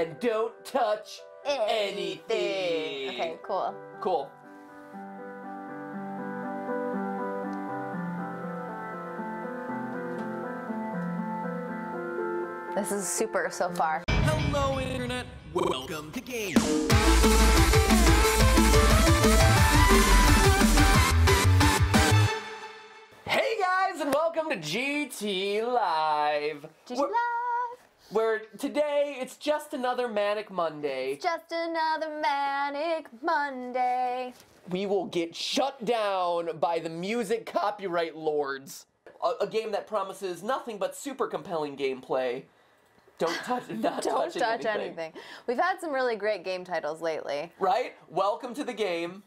and don't touch anything. Okay, cool. Cool. This is super so far. Hello, Internet. Welcome to Game. Hey guys, and welcome to GT Live. Did Where- you love? Where today it's just another manic Monday. Just another manic Monday. We will get shut down by the music copyright lords. A, a game that promises nothing but super compelling gameplay. Don't touch, not Don't touch anything. We've had some really great game titles lately. Right? Welcome to the game.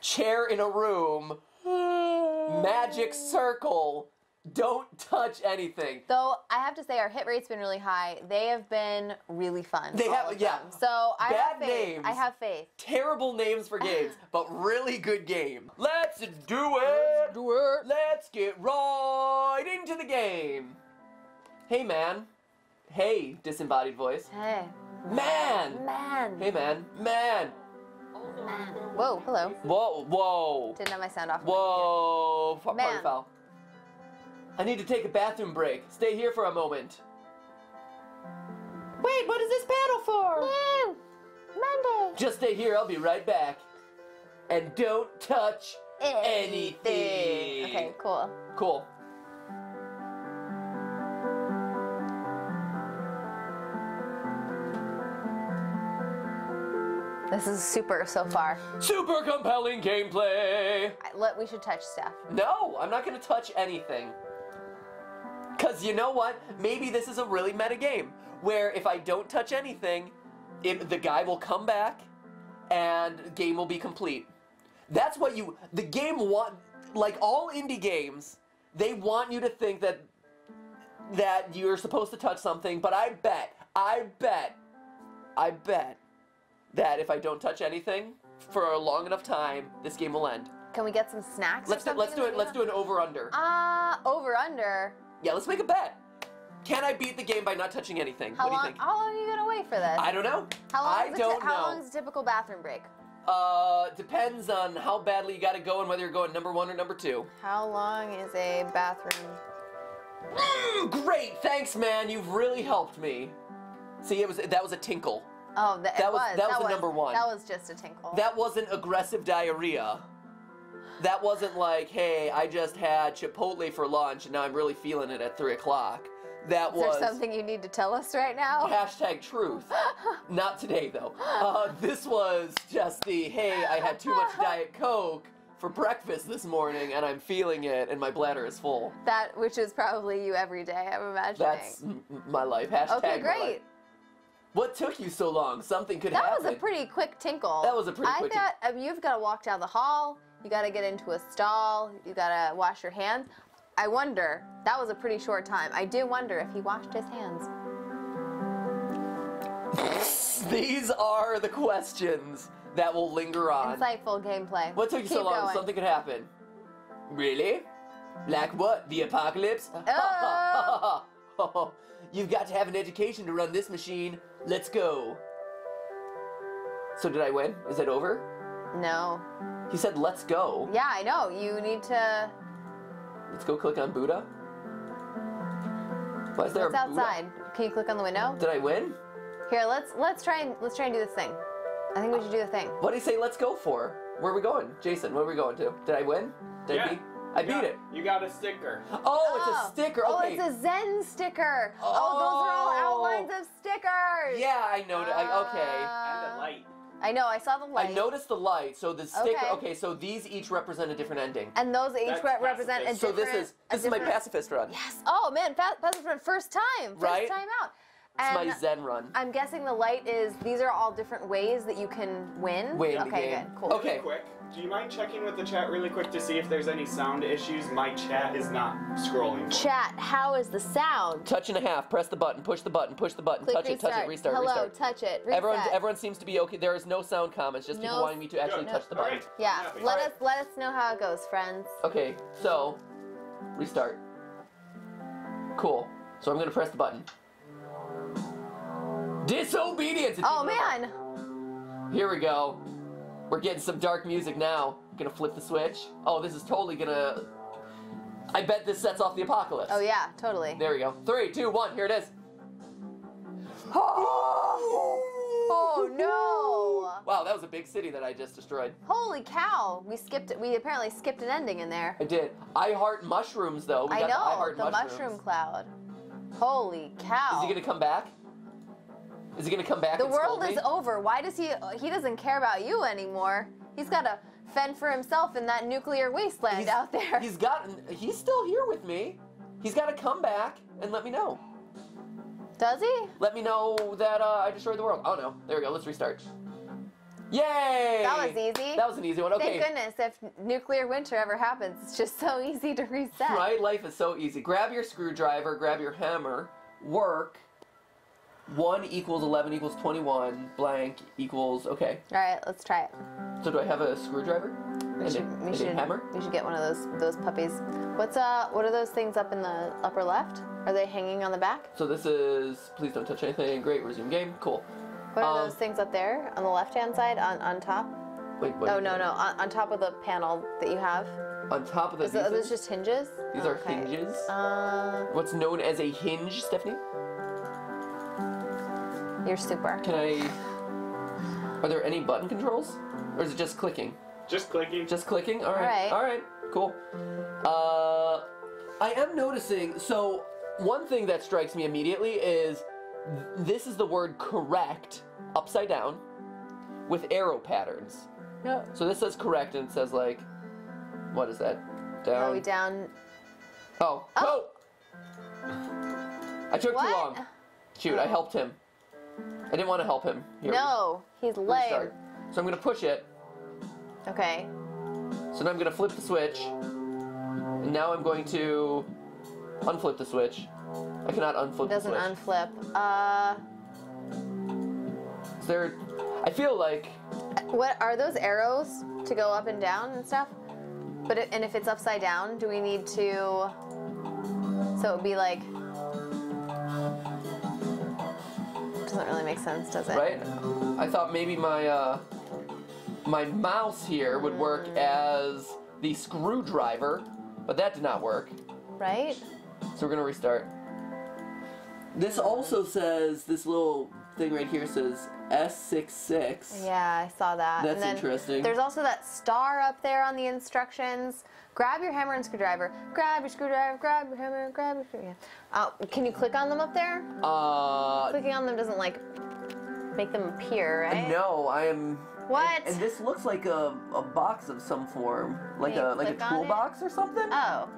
Chair in a room. Magic circle. Don't touch anything. Though I have to say, our hit rate's been really high. They have been really fun. They have- yeah. them. So I Bad have faith. names. I have faith. Terrible names for games, but really good game. Let's do it. do it. Let's get right into the game. Hey, man. Hey, disembodied voice. Hey, Man. man. Hey, man. Man. man. Whoa, hello. Whoa, whoa. Didn't have my sound off. Whoa. F- Man. Party foul. I need to take a bathroom break. Stay here for a moment. Wait, what is this panel for? Woo! Monday. Just stay here, I'll be right back. And don't touch anything. Okay, cool. Cool. This is super so far. Super compelling gameplay. I, let, we should touch stuff. No, I'm not gonna touch anything. Cause you know what? Maybe this is a really meta game where if I don't touch anything, it, the guy will come back and game will be complete. That's what you. The game want like all indie games. They want you to think that that you're supposed to touch something. But I bet, I bet, I bet that if I don't touch anything for a long enough time, this game will end. Can we get some snacks? Let's do, let's do it. Let's do an over under. Ah, over under. Yeah, let's make a bet. Can I beat the game by not touching anything? How what do you long? think? How long are you gonna wait for this? I don't know. How long? I is a don't How long is a typical bathroom break? Uh, depends on how badly you got to go and whether you're going number one or number two. How long is a bathroom? Mm, great, thanks, man. You've really helped me. See, it was that was a tinkle. Oh, th- That it was- was. that was the number one. That was just a tinkle. That wasn't aggressive diarrhea. That wasn't like, hey, I just had Chipotle for lunch and now I'm really feeling it at three o'clock. That is there was something you need to tell us right now? Hashtag truth. Not today, though. Uh, this was just the hey, I had too much Diet Coke for breakfast this morning and I'm feeling it and my bladder is full. That which is probably you every day. I'm imagining. That's m- my life. Hashtag okay. my life. Great. What took you so long? Something could happen. That happen. was a pretty quick tinkle. That was a pretty I quick. I mean, you've got to walk down the hall. You got to get into a stall. You got to wash your hands. I wonder. That was a pretty short time. I do wonder if he washed his hands. These are the questions that will linger on. Insightful gameplay. What took you so long? going. Something could happen. Really? Like what? The apocalypse? Oh. You've got to have an education to run this machine. Let's go. So did I win? Is it over? No. He said, let's go. Yeah, I know. You need to. Let's go click on Buddha. Why is there What's a Buddha? outside? Can you click on the window? Did I win? Here, let's let's try and let's try and do this thing. I think we should do the thing. What do you say let's go for? Where are we going? Jason, where are we going to? Did I win? Did I Yeah. beat? I You beat got- it. You got a sticker. Oh, it's a oh. sticker. Oh, Okay. it's a Zen sticker. Oh, those are all Oh. outlines of stickers. Yeah, I know. I, okay. And a light. I know. I saw the light. I noticed the light. So the sticker. Okay. Okay. so these each represent a different ending. And those each re- represent a pacifist. So this is this is my pacifist run. Yes. Oh man, fa- pacifist run first time. First Right? time out. It's And my Zen run. I'm guessing the light is. These are all different ways that you can win. Win the Okay, game. good. Cool. Okay. Quick. Do you mind checking with the chat really quick to see if there's any sound issues? My chat is not scrolling. Chat. How is the sound? Touch and a half. Press the button. Push the button. Push the button. Click touch restart. it. Touch it. Restart. Hello. restart. Touch it. Reset. Everyone, everyone seems to be okay. There is no sound comments. Just people wanting me to actually Good. touch the button. Okay. Yeah. Happy. Let Alright. us let us know how it goes, friends. Okay, so restart. Cool. So I'm gonna press the button. Disobedience. Oh man. Here we go. We're getting some dark music now. Gonna flip the switch. Oh, this is totally gonna. I bet this sets off the apocalypse. Oh yeah, totally. There we go. Three, two, one. Here it is. Oh no! Wow, that was a big city that I just destroyed. Holy cow! We skipped. We apparently skipped an ending in there. I did. I heart mushrooms though. We I got the I know heart the mushroom cloud. Holy cow! Is he gonna come back? Is he gonna come back? the world is over. Why does he? He doesn't care about you anymore. He's got to fend for himself in that nuclear wasteland He's- out there. He's got. He's still here with me. He's got to come back and let me know. Does he? Let me know that uh, I destroyed the world. Oh no. There we go. Let's restart. Yay! That was easy. That was an easy one. Okay. Thank goodness. If nuclear winter ever happens, it's just so easy to reset. Right? Life is so easy. Grab your screwdriver, grab your hammer, work. 1 equals 11 equals 21, blank equals, okay. All right, let's try it. So do I have a screwdriver? We and should, a, we should, hammer? we should get one of those those puppies. What's uh? What are those things up in the upper left? Are they hanging on the back? So this is, please don't touch anything. Great, resume game. Cool. What are Um, those things up there on the left hand side on on top? Wait, what? Oh no no on, on top of the panel that you have. On top of the Is it, are those just hinges? these are Okay. hinges. Uh, What's known as a hinge, Stephanie? You're super. Can I, are there any button controls? Or is it just clicking? Just clicking. Just clicking? All right. Alright. All right. Cool. Uh, I am noticing. So one thing that strikes me immediately is th- this is the word correct upside down with arrow patterns. No. So this says correct and it says like, what is that? Down. Are we down? Oh. Oh. Oh. I took too long. Shoot, I helped him. I didn't want to help him. Here, No, he's lame. Restart. So I'm gonna push it. Okay. So now I'm gonna flip the switch. And now I'm going to unflip the switch. I cannot unflip Doesn't the switch. unflip. Uh, Is there I feel like what are those arrows to go up and down and stuff? But it, and if it's upside down, do we need to? So it would be like. Doesn't really make sense, does it? right? I thought maybe my uh my mouse here would work as the screwdriver, but that did not work. Right? So we're gonna restart. This also says this little thing right here says S66. Yeah, I saw that. That's and then interesting. There's also that star up there on the instructions. Grab your hammer and screwdriver. Grab your screwdriver. Grab your hammer. Grab your screwdriver. Uh, can you click on them up there? Uh Clicking on them doesn't like make them appear, right? no, I am What? And, and this looks like a, a box of some form, like a like a click on it? toolbox or something. Oh,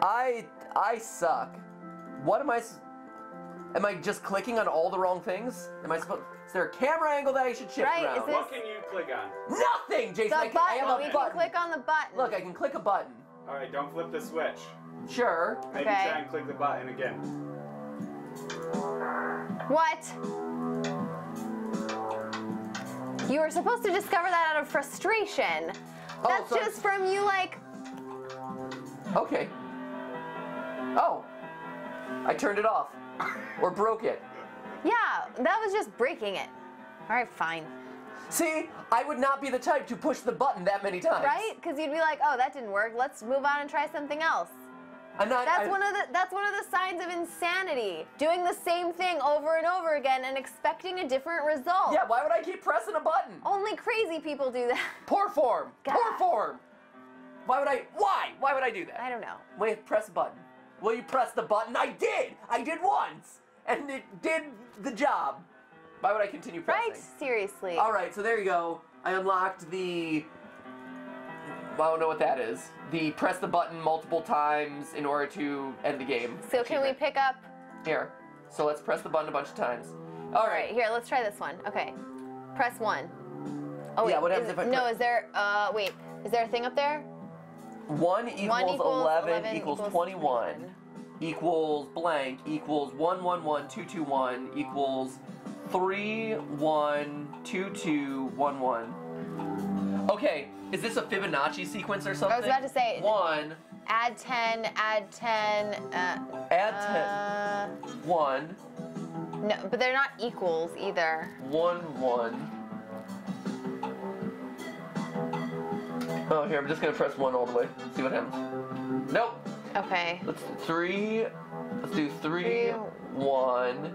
I I suck. What am I? S- Am I just clicking on all the wrong things? Am I supposed? Is there a camera angle that I should shift Right, is around? this- What can you click on? Nothing, Jason. the I, can, I button. have We a can button. click on the button. Look, I can click a button. All right, don't flip the switch. Sure. Maybe Okay. try and click the button again. What? You were supposed to discover that out of frustration. Oh, That's so just from you, like. Okay. Oh. I turned it off. or broke it. Yeah, that was just breaking it. All right, fine. See, I would not be the type to push the button that many times. Right? Because you'd be like, oh, that didn't work. Let's move on and try something else. I'm not. That's I- one of the that's one of the signs of insanity. Doing the same thing over and over again and expecting a different result. Yeah, why would I keep pressing a button? Only crazy people do that. Poor form. Poor form. Why would I? Why? Why would I do that? I don't know. Wait, press a button. Will you press the button? I did. I did once, and it did the job. Why would I continue pressing? Right? Seriously. All right, so there you go. I unlocked the. I don't know what that is. The press the button multiple times in order to end the game. So can we pick up? Here. So let's press the button a bunch of times. All All right. here. Let's try this one. Okay. Press one. Oh Yeah, wait. what happens is- if I No, is there? Uh, wait. Is there a thing up there? One equals, One equals 11, 11 equals, equals 21, 21. equals blank equals 1 1 1 2 2 1 equals 3 1 2 2 1 1. Okay, is this a Fibonacci sequence or something? I was about to say- 1, Add ten. Add ten. Uh, add uh, 10, 1, No, but they're not equals either. One, one. Oh, here, I'm just gonna press one all the way. See what happens. Nope. Okay. Let's three. Let's do three, Three. one,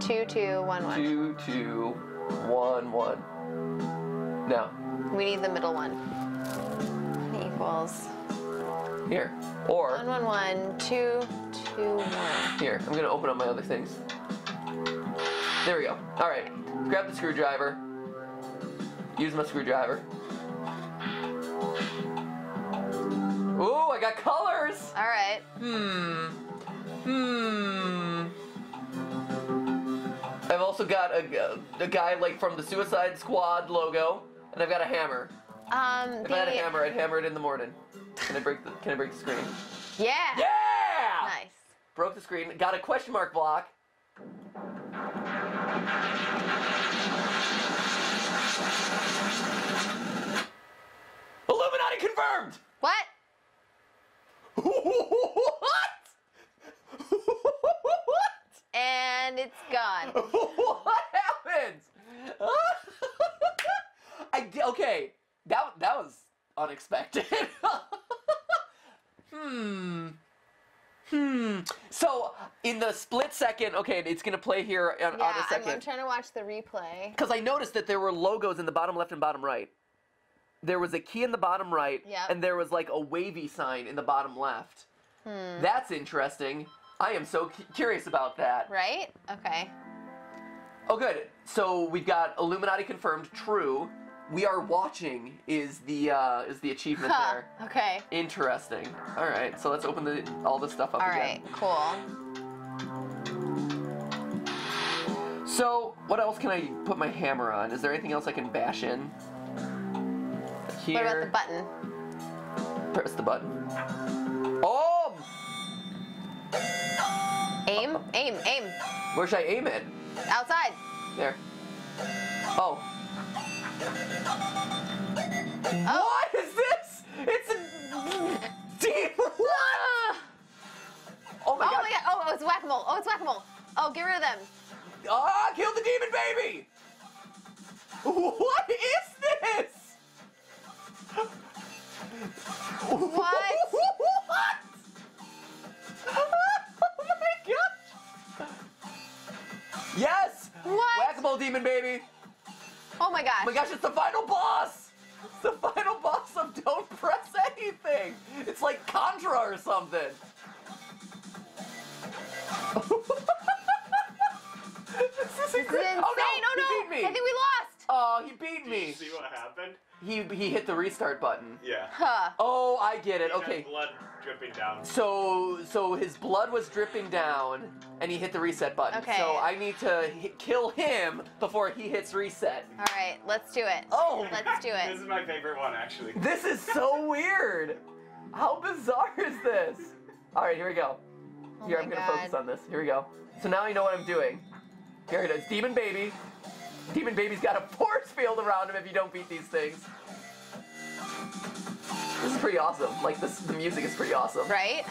Two, two, one, one. two, two, one, one. Now, We need the middle one. Equals here. Or one, one, one, two, two, one. Here, I'm gonna open up my other things. There we go. Alright, grab the screwdriver. Use my screwdriver. Ooh, I got colors! All right. Hmm. Hmm. I've also got a, a guy like from the Suicide Squad logo, and I've got a hammer. Um, If the I had a hammer, I'd hammer it in the morning. Can I break the Can I break the screen? yeah. Yeah! Nice. Broke the screen. Got a question mark block. Illuminati confirmed! What? what? what? And it's gone. what happened? I okay. That that was unexpected. hmm. Hmm. So in the split second, okay, it's gonna play here on, on Yeah, a I'm, I'm trying to watch the replay. Because I noticed that there were logos in the bottom left and bottom right. There was a key in the bottom right, Yep. and there was like a wavy sign in the bottom left. Hmm. That's interesting. I am so cu- curious about that. Right? Okay. Oh, good. So we've got Illuminati confirmed. True. We are watching is the uh, is the achievement Huh. there. Okay. Interesting. All right. So let's open the all this stuff up All again. right. Cool. So what else can I put my hammer on? Is there anything else I can bash in? Here. What about the button? Press the button. Oh! Aim, aim, aim. Where should I aim it? Outside. There. Oh. Oh. What is this? It's a? Ah! Oh my Oh god. my god. Oh, oh, it's whack-a-mole. Oh, it's whack-a-mole. Oh, get rid of them. Ah, kill the demon baby! What is What? what? oh my gosh! Yes! What? Whack-a-mole demon baby! Oh my gosh. Oh my gosh, it's the final boss! It's the final boss of Don't Press Anything! It's like Contra or something! this is This is oh, insane. Oh no! Oh, no. He beat me! I think we lost. Oh, he beat Did me! you see what happened? He he hit the restart button. Yeah. Huh. Oh, I get it. He Okay. blood dripping down. So so his blood was dripping down, and he hit the reset button. Okay. So I need to hit, kill him before he hits reset. All right. Let's do it. Oh. Let's do it. This is my favorite one, actually. This is so weird. How bizarre is this? All right, here we go. Oh Here, my I'm gonna God. focus on this. Here we go. So now I know what I'm doing. Here it is, Demon Baby. Demon Baby's got a force field around him if you don't beat these things. This is pretty awesome. Like this, the music is pretty awesome. Right?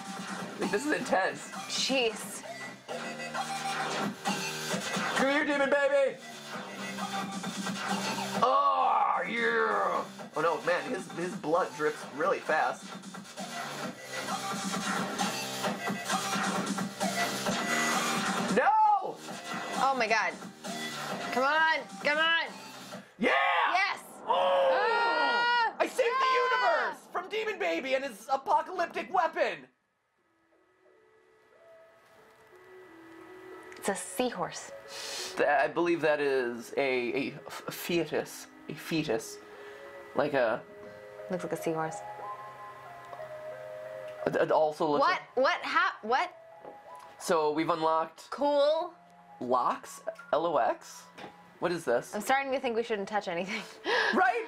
Like, this is intense. Jeez. Come here, Demon Baby. Oh yeah. Oh no, man, his his blood drips really fast. No! Oh my god. Come on. Come on. Yeah! Yes. Oh! Ah! I saved the universe from Demon Baby and his apocalyptic weapon. It's a seahorse. I believe that is a fetus. A fetus. Like a. Looks like a seahorse. It it also looks What? like. What? How? What? So we've unlocked Cool. Locks. L O X. What is this? I'm starting to think we shouldn't touch anything. Right?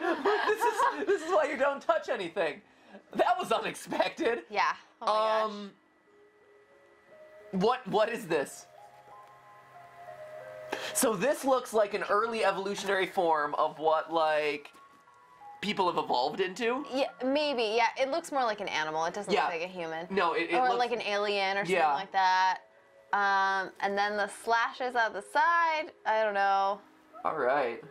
this is this is why you don't touch anything. That was unexpected. yeah. Oh my gosh. um. What what is this? So this looks like an early evolutionary form of what like people have evolved into. Yeah, maybe. Yeah, it looks more like an animal. It doesn't Yeah. look like a human. No, it, it or looks like an alien or something Yeah. like that. Um, and then the slashes out the side. I don't know. All right.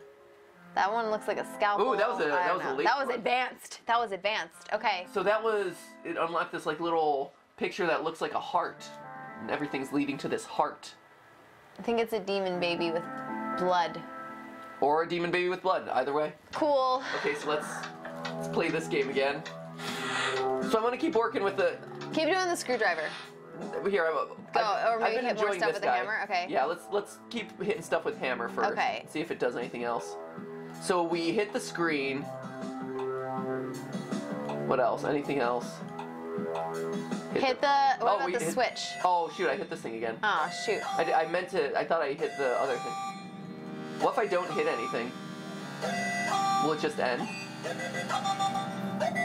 That one looks like a scalpel. Ooh, that was a- that was a late That was advanced. That was advanced. Okay. So that was it. Unlocked this like little picture that looks like a heart, and everything's leading to this heart, I think it's a demon baby with blood. or a demon baby with blood. Either way. Cool. Okay, so let's let's play this game again. So I'm gonna keep working with the Keep doing the screwdriver. Here. I'm, Go, oh, I've, oh, or maybe I've been hit more stuff with the hammer? Okay. Yeah, let's let's keep hitting stuff with hammer first. Okay. See if it does anything else. So we hit the screen. What else? Anything else? Hit the. What Oh, about we the hit- switch? Oh shoot! I hit this thing again. Oh shoot. I meant to. I thought I hit the other thing. What if I don't hit anything? Will it just end?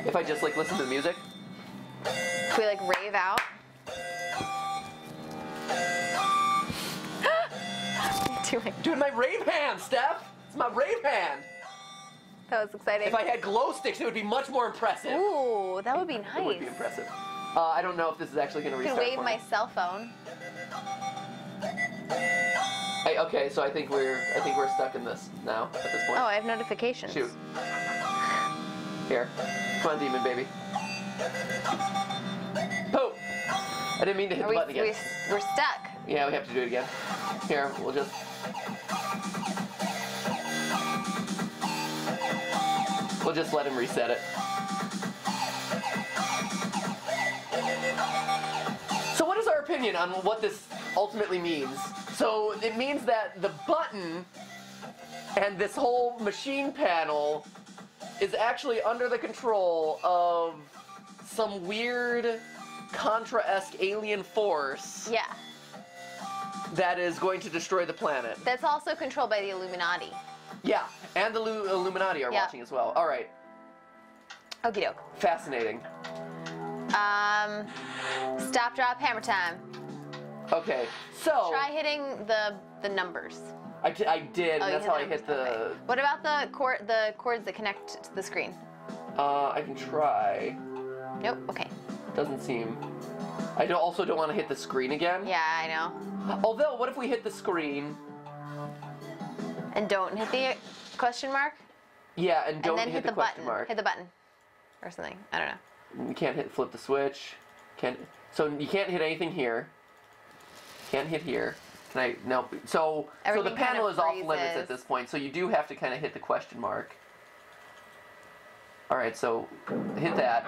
If I just like listen to the music? Can we like rave out? Doing? Dude, my rave hand, Steph! It's my rave hand! That was exciting. If I had glow sticks, it would be much more impressive. Ooh, that would be nice. It would be impressive. Uh, I don't know if this is actually going to I restart. could wave my cell phone. Hey, okay, so I think we're I think we're stuck in this now at this point. Oh, I have notifications. Shoot. Here. Come on, demon baby. Poop! I didn't mean to hit Are the we, button again. we, we're stuck. Yeah, we have to do it again. Here, we'll just. We'll just let him reset it. So, what is our opinion on what this ultimately means? So, it means that the button and this whole machine panel is actually under the control of some weird Contra esque alien force Yeah. That is going to destroy the planet. That's also controlled by the Illuminati. Yeah, and the Lu- Illuminati are watching as well. All right, Okie doke. fascinating. Um, stop, drop, hammer time. Okay, so Try hitting the the numbers. I, did, Oh, and you that's how I hit the. okay. What about the cord the cords that connect to the screen? Uh, I can try. Nope. Okay. Doesn't seem. I don't, also don't want to hit the screen again. Yeah, I know. Although, what if we hit the screen? And don't hit the question mark. Yeah, and don't and then hit, hit, the, the, question button. mark. Hit the button. Or something. I don't know. You can't hit flip the switch. Can't. So you can't hit anything here. Can't hit here. Can I? No. So so the kind panel of is off limits at this point. So you do have to kind of hit the question mark. All right. So hit that.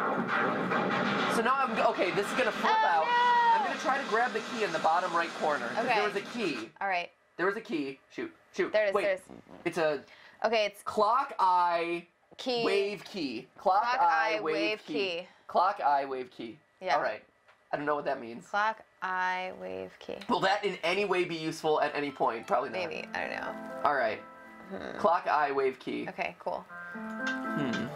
So now I'm okay. This is gonna flip Oh, out. no. I'm gonna try to grab the key in the bottom right corner. Okay. There was a key. All right. There was a key. Shoot. Shoot. There it is, Wait. there it is. It's a Okay, it's clock eye key. wave key. Clock, Clock eye, wave, wave key. key. Clock eye wave key. Yeah. All right. I don't know what that means. Clock, eye, wave, key. Will that in any way be useful at any point? Probably not. Maybe. I don't know. All right. Clock eye wave key. Okay, cool. Hmm.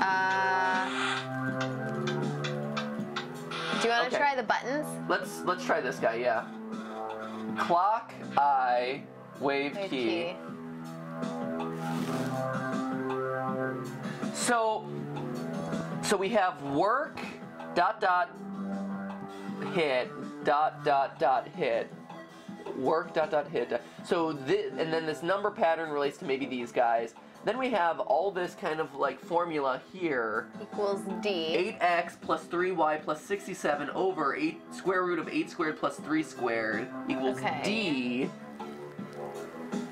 Uh, do you want to Okay. try the buttons? Let's let's try this guy. Yeah. Clock eye wave, Wave key. So so we have work dot dot hit dot dot dot hit work dot dot hit dot. so this and then this number pattern relates to maybe these guys then we have all this kind of like formula here Equals D. 8x plus 3y plus 67 over 8 square root of 8 squared plus 3 squared equals Okay. d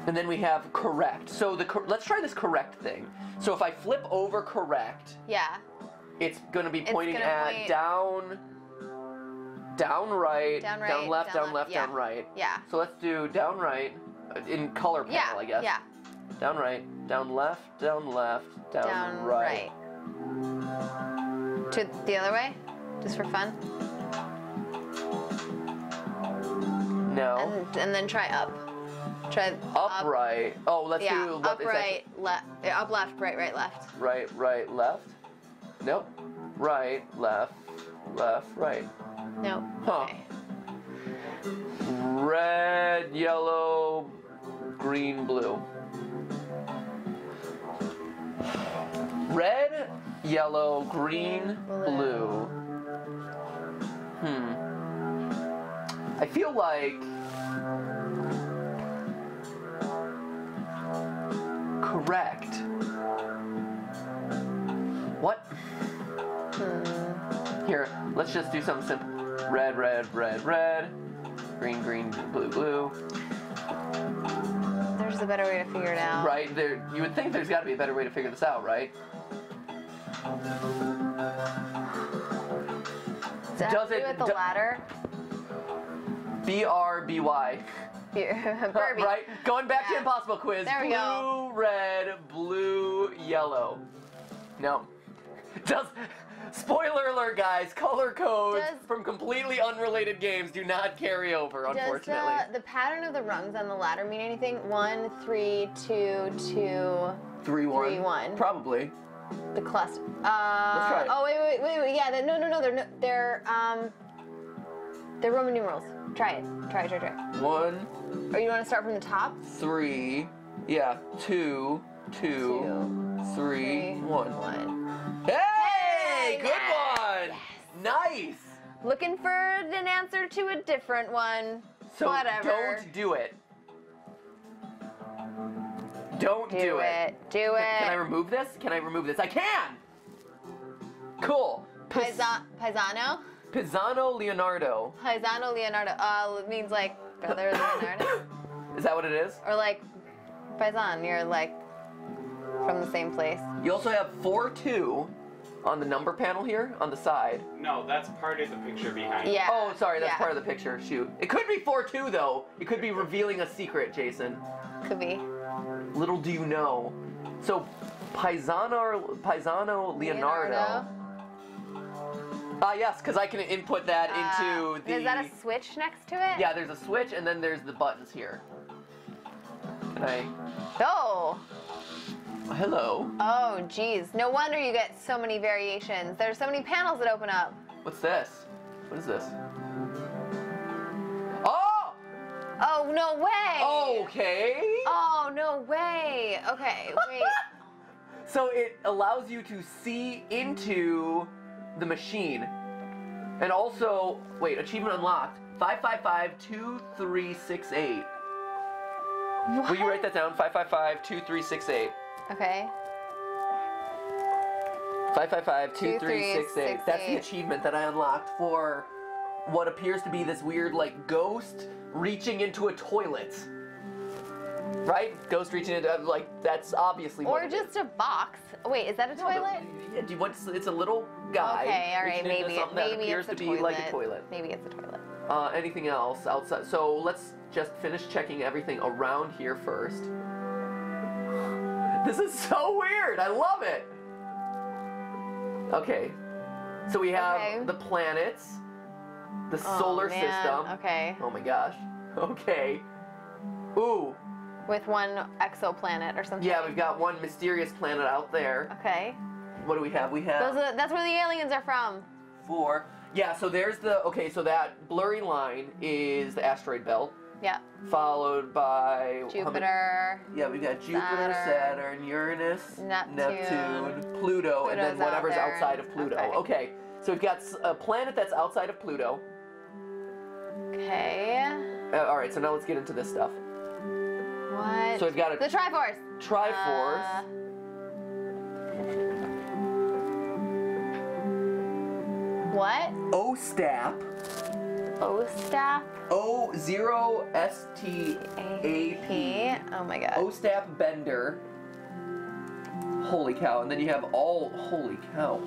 and then we have correct so the cor- let's try this correct thing so if i flip over correct Yeah. it's going to be pointing at point- down down right Down right, down left down down left, left yeah. down right Yeah. so let's do down right uh, in color panel Yeah. i guess Yeah. Down right down left down left down, Down right. right. To the other way? Just for fun? no And, and then try up. Try up. upright oh let's Yeah. do Up right, left. Up left, right, right, left. Right, right, left. Nope. Right, left, left, right. No. Huh. Okay. Red, yellow, green, blue. Red, yellow, green, Blue. Hmm. I feel like correct. What? Hmm. Here, let's just do something simple. Red, red, red, red. Green, green, blue, blue. There's a better way to figure it out. Right there, you would think there's got to be a better way to figure this out, right? Does it, Does to do with the do- ladder? B R B Y. Right? Going back to Yeah. Impossible Quiz. There we blue, go. red, blue, yellow. No. Does spoiler alert, guys? Color codes Does- from completely unrelated games do not carry over, Does unfortunately. the, the pattern of the rungs on the ladder mean anything? One, three, two, two, Three one. three, one. Probably. the cluster. Uh, try it. Oh wait, wait, wait, wait. Yeah, the, no, no, no. They're no, they're um, they're Roman numerals. Try it. Try it. Try it. Try it. One, Or you want to start from the top? three, yeah, two, two, Two, three, three, one. One. Hey, Hey, good yes, one. Nice. Looking for an answer to a different one. So Whatever. don't do it. Don't do, Do it. Do Can, can I remove this? Can I remove this? I can. Cool. Pis- Paisa- Paisano? Pisano Leonardo. Paisano Leonardo. Uh, means like brother Leonardo. Is that what it is? or like Paisan, you're like from the same place. You also have four two on the number panel here on the side. No, that's part of the picture behind. it. Yeah. Oh, sorry, that's yeah. part of the picture. Shoot. It could be four two though. It could be revealing a secret, Jason. Could be. Little do you know. So, Paisano Paisano Leonardo. Ah, yes, because I can input that into Uh, the. Is that a switch next to it? Yeah, there's a switch, and then there's the buttons here. Can I? Oh. Hello. Oh, geez. No wonder you get so many variations. There's so many panels that open up. What's this? What is this? Oh! Oh, no way. Okay. Oh, no way. Okay, wait. So it allows you to see into the machine. And also, wait, achievement unlocked. 555-2368. Will you write that down? 555-2368. Okay. 555-2368. That's the achievement that I unlocked for what appears to be this weird, like, ghost reaching into a toilet. Right? Ghost reaching into, like, that's obviously Or just a box. Wait, is that a No, no, toilet? Yeah, do you want? It's a little guy. Okay, all right, into maybe that maybe appears it's a to be toilet. like a toilet. Maybe it's a toilet. Uh, anything else outside? So let's just finish checking everything around here first. This is so weird. I love it. Okay, so we have Okay. the planets, the Oh, solar man. system. Okay. Oh my gosh. Okay. Ooh. With one exoplanet or something. Yeah, we've got one mysterious planet out there. Okay. What do we have? We have. Those are, that's where the aliens are from. Four. Yeah, so there's the okay, so that blurry line is the asteroid belt, Yeah. followed by how many- Jupiter. yeah, we've got Jupiter, Saturn, Saturn, Uranus, Neptune. Pluto, and then Pluto's out whatever's outside of Pluto. Okay. Okay. So we've got a planet that's outside of Pluto. Okay. Uh, all right, so now let's get into this stuff. What? So we've got a the Triforce. Triforce. Uh, what? O-Stap. O-Stap? O zero S T A P. Oh my god. O-Stap Bender. Holy cow! And then you have all. Holy cow.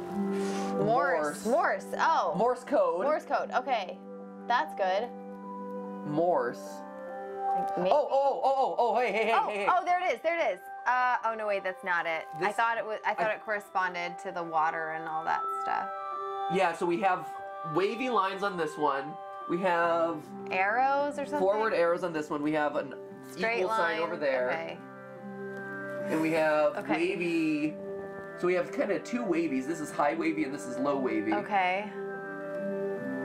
Morse. Morse. Oh. Morse code. Morse code. Okay. That's good. Morse. Maybe- Oh, oh, oh, oh, oh, hey, hey, hey, oh, hey, oh, there it is. There it is. Uh, oh no, wait, that's not it. I thought it was. I thought I- it corresponded to the water and all that stuff. Yeah, so we have wavy lines on this one. We have Arrows or something. forward arrows on this one. We have an Straight equal line sign over there. Okay. And we have Okay. wavy. So we have kind of two wavies. This is high wavy and this is low wavy. Okay.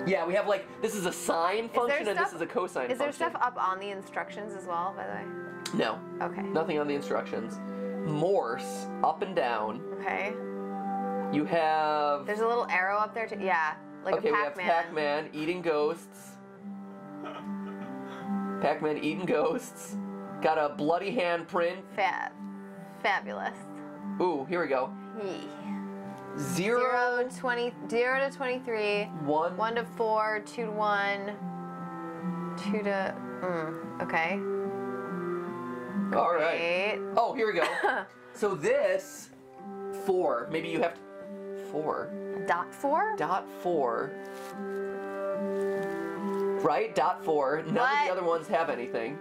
Yeah, we have like this is a sine function and this is a cosine function. Is there function. stuff up on the instructions as well, by the way? No, Okay. nothing on the instructions. Morse up and down. Okay. You have There's a little arrow up there too. Yeah, like okay, we have Pac-Man. Eating ghosts. Pac-Man eating ghosts. Got a bloody handprint. Fab. Fabulous. Ooh, here we go. Yee. Zero, Zero, 20, zero to 23, one, 1 to 4, 2 to 1, 2 to. Mm, okay. All right. Oh, here we go. so this four. Maybe you have to, four. Dot 4? Dot four. Right? Dot four. None of the other ones have anything.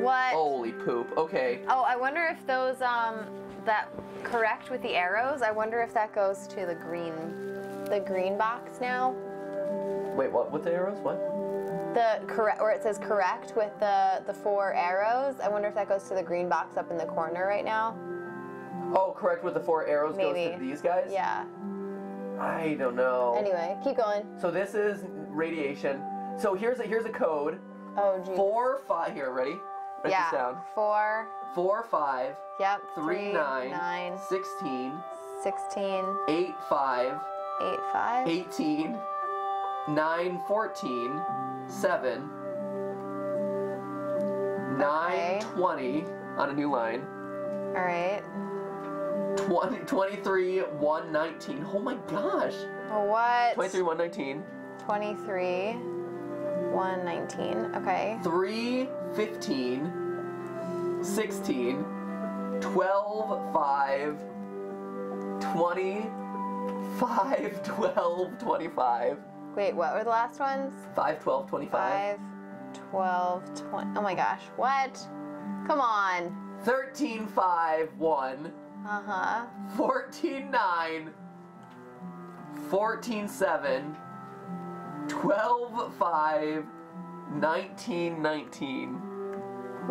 What? Holy poop. Okay. Oh, I wonder if those, um, that correct with the arrows, I wonder if that goes to the green, the green box now. Wait, what? With the arrows? What? The correct, where it says correct with the, the four arrows, I wonder if that goes to the green box up in the corner right now. Oh, correct. With the four arrows goes to these guys. Yeah. I don't know. Anyway, keep going. So this is radiation. So here's a here's a code. Oh, geez. Four five. Here, ready? Write yeah. this down. Four. Four five. Yep. Three nine. nine, Sixteen. 16, Eight five. 8, 5. 18, 9, 14, 7, 9, Okay. 20 on a new line, All right. 20, 23, 1, 19. Oh my gosh. What? 23, 119. 23, 119. Okay. 3, 15, 16, 12, 5, 20, 5, 12, 25, Wait, what were the last ones? 5, 12, 25, 5, 12, 20. Oh my gosh. What? Come on. 13, 5, 1. Uh huh. 14 9 14 7 12 5 19 19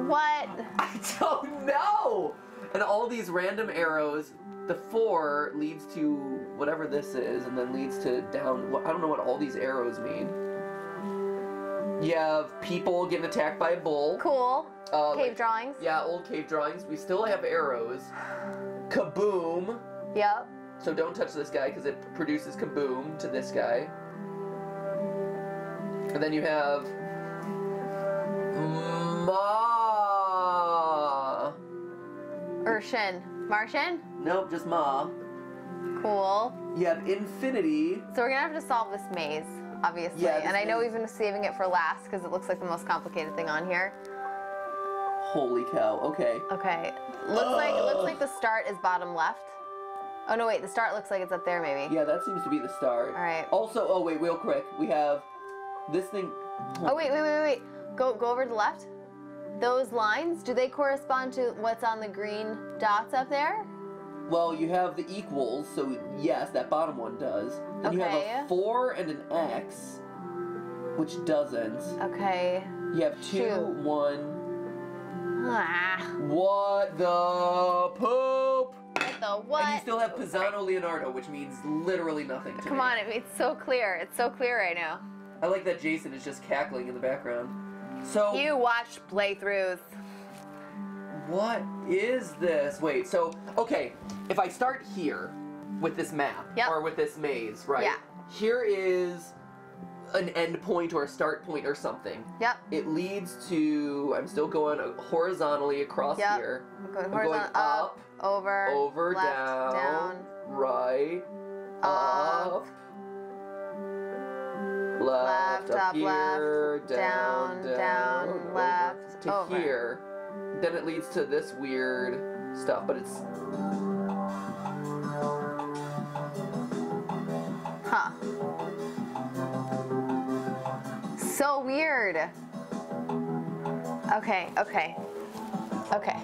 What? I don't know and all these random arrows the four leads to whatever this is and then leads to down I don't know what all these arrows mean you have people getting attacked by a bull Cool. Uh, Cave like- drawings. yeah old cave drawings we still have arrows kaboom Yep. So don't touch this guy because it produces kaboom to this guy. And then you have Ma. Urshin. Martian? Nope, just Ma. Cool. You have Infinity. So we're gonna have to solve this maze, obviously. Yeah, and I know we've been saving it for last because it looks like the most complicated thing on here. Holy cow. Okay. Okay. Looks like it looks like the start is bottom left. Oh no, wait. The start looks like it's up there, maybe. Yeah, that seems to be the start. All right. Also, oh wait, real quick, we have this thing. Oh wait, wait, wait, wait. Go go over to the left. Those lines, do they correspond to what's on the green dots up there? Well, you have the equals, so yes, that bottom one does. Then you have a four and an X, which doesn't. Okay. You have two, Shoot. one. What the poop? what the what? And you still have Pisano Leonardo, which means literally nothing to me. Come me. on, it- it's so clear. It's so clear right now. I like that Jason is just cackling in the background. So, You watch playthroughs. what is this? Wait, so, okay, if I start here with this map, Yep. or with this maze, right? Yeah. Here is an end point or a start point or something. Yep. It leads to, I'm still going horizontally across Yep. here. I'm going I'm going up, up, over, over, left, down, down, right, up, up, left, left, up, up, here, left, down, down, down, left, to over. here. Then it leads to this weird stuff, but it's weird. Okay, okay. Okay.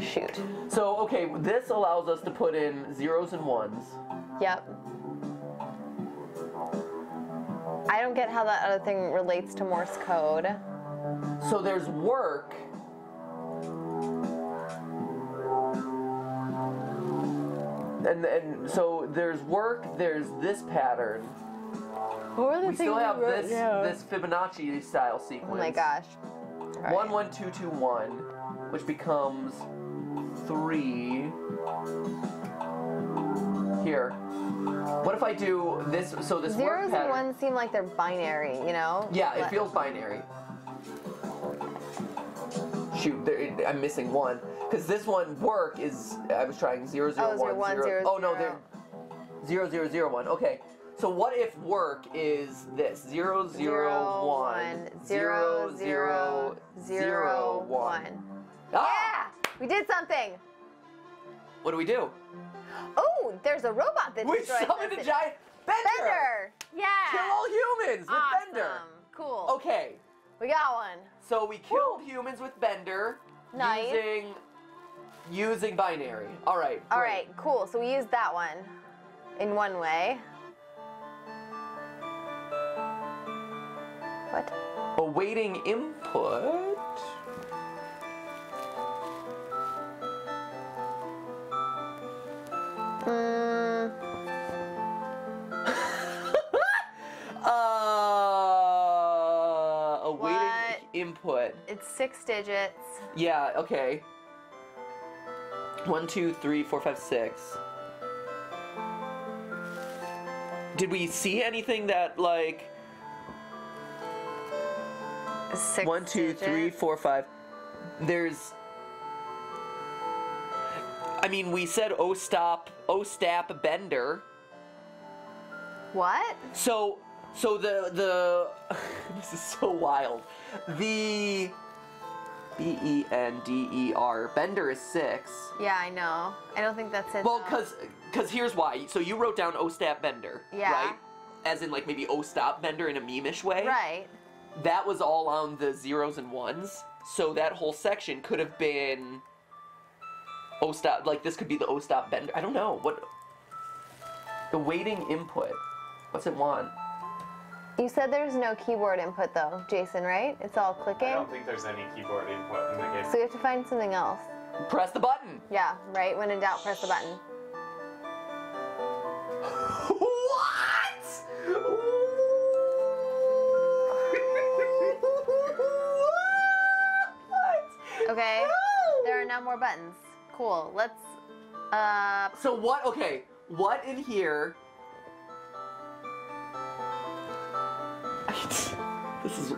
Shoot. so okay. This allows us to put in zeros and ones. Yep. I don't get how that other thing relates to Morse code. So there's work. And, and so there's work, there's this pattern. What were the We still have this this Fibonacci style sequence. Oh my gosh. Right. One one two two one, which becomes three. here. What if I do this? So this Zeros and ones seem like they're binary, you know? Yeah, it But- feels binary. Shoot, there, I'm missing one. Because this one work is I was trying zero zero Oh, zero, one, one, zero- zero, Oh no, zero. they're zero zero zero one. Okay. So what if work is this zero zero one zero, zero, zero, one. Ah! Yeah! We did something! What do we do? Oh, there's a robot that We destroys summoned a giant Bender. Bender! Yeah! Kill all humans with awesome. Bender. Cool. Okay. We got one. So we killed humans with Bender Nice. using using binary. All right. All great. right, cool. So we used that one in one way. What? Awaiting input. Mm, Uh, awaiting What? input. it's six digits. Yeah. Okay. One, two, three, four, five, six. Did we see anything that like Six one, two, three, four. There's. I mean, we said O stop, O stap bender. What? So, so the the this is so wild. The B E N D E R bender is six. Yeah, I know. I don't think that's it. Well, though. cause cause here's why. So you wrote down O stap bender, Yeah. right? As in like maybe O stop bender in a memeish way. Right. That was all on the zeros and ones. So that whole section could have been O stop. Like this could be the O stop bender. I don't know what. The waiting input. What's it want? You said there's no keyboard input though, Jason, right? It's all clicking. I don't think there's any keyboard input in the game. So we have to find something else. Press the button. Yeah, right? When in doubt, press the button. What? Okay. No! There are now more buttons. Cool. Let's uh So what? Okay, what in here? this is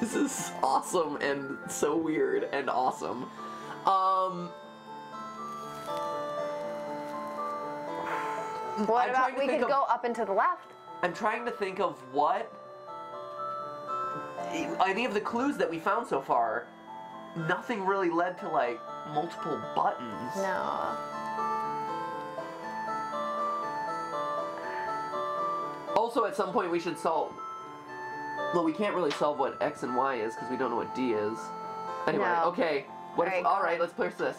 this is awesome and so weird and awesome. Um. what I'm about we could of- go up and to the left? I'm trying to think of what any of the clues that we found so far. Nothing really led to like multiple buttons. No. Also, at some point, we should solve. Well, we can't really solve what X and Y is because we don't know what D is. Anyway, No. okay. What Alright, if, go all right, let's push this.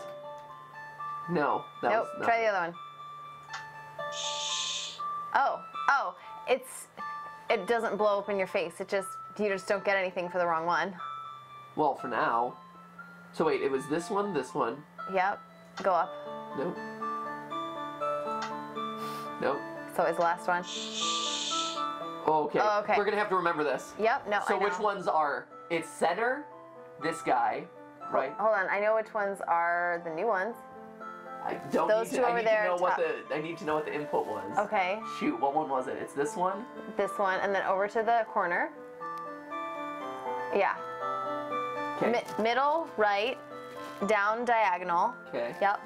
No, that nope. was Try the other one. Oh, oh, it's it doesn't blow up in your face. It just you just don't get anything for the wrong one. Well, for now. So wait, it was this one, this one. Yep. Go up. Nope. Nope. So it's the last one. Oh, okay. Oh, okay. We're gonna have to remember this. Yep. No. So I which ones are? It's center, this guy, right? Hold on. I know which ones are the new ones. I don't Those need two to, I over need there to know what the I need to know what the input was. Okay. Shoot, what one was it? It's this one. This one, and then over to the corner. Yeah. Mi- middle, right, down, diagonal. Okay. Yep.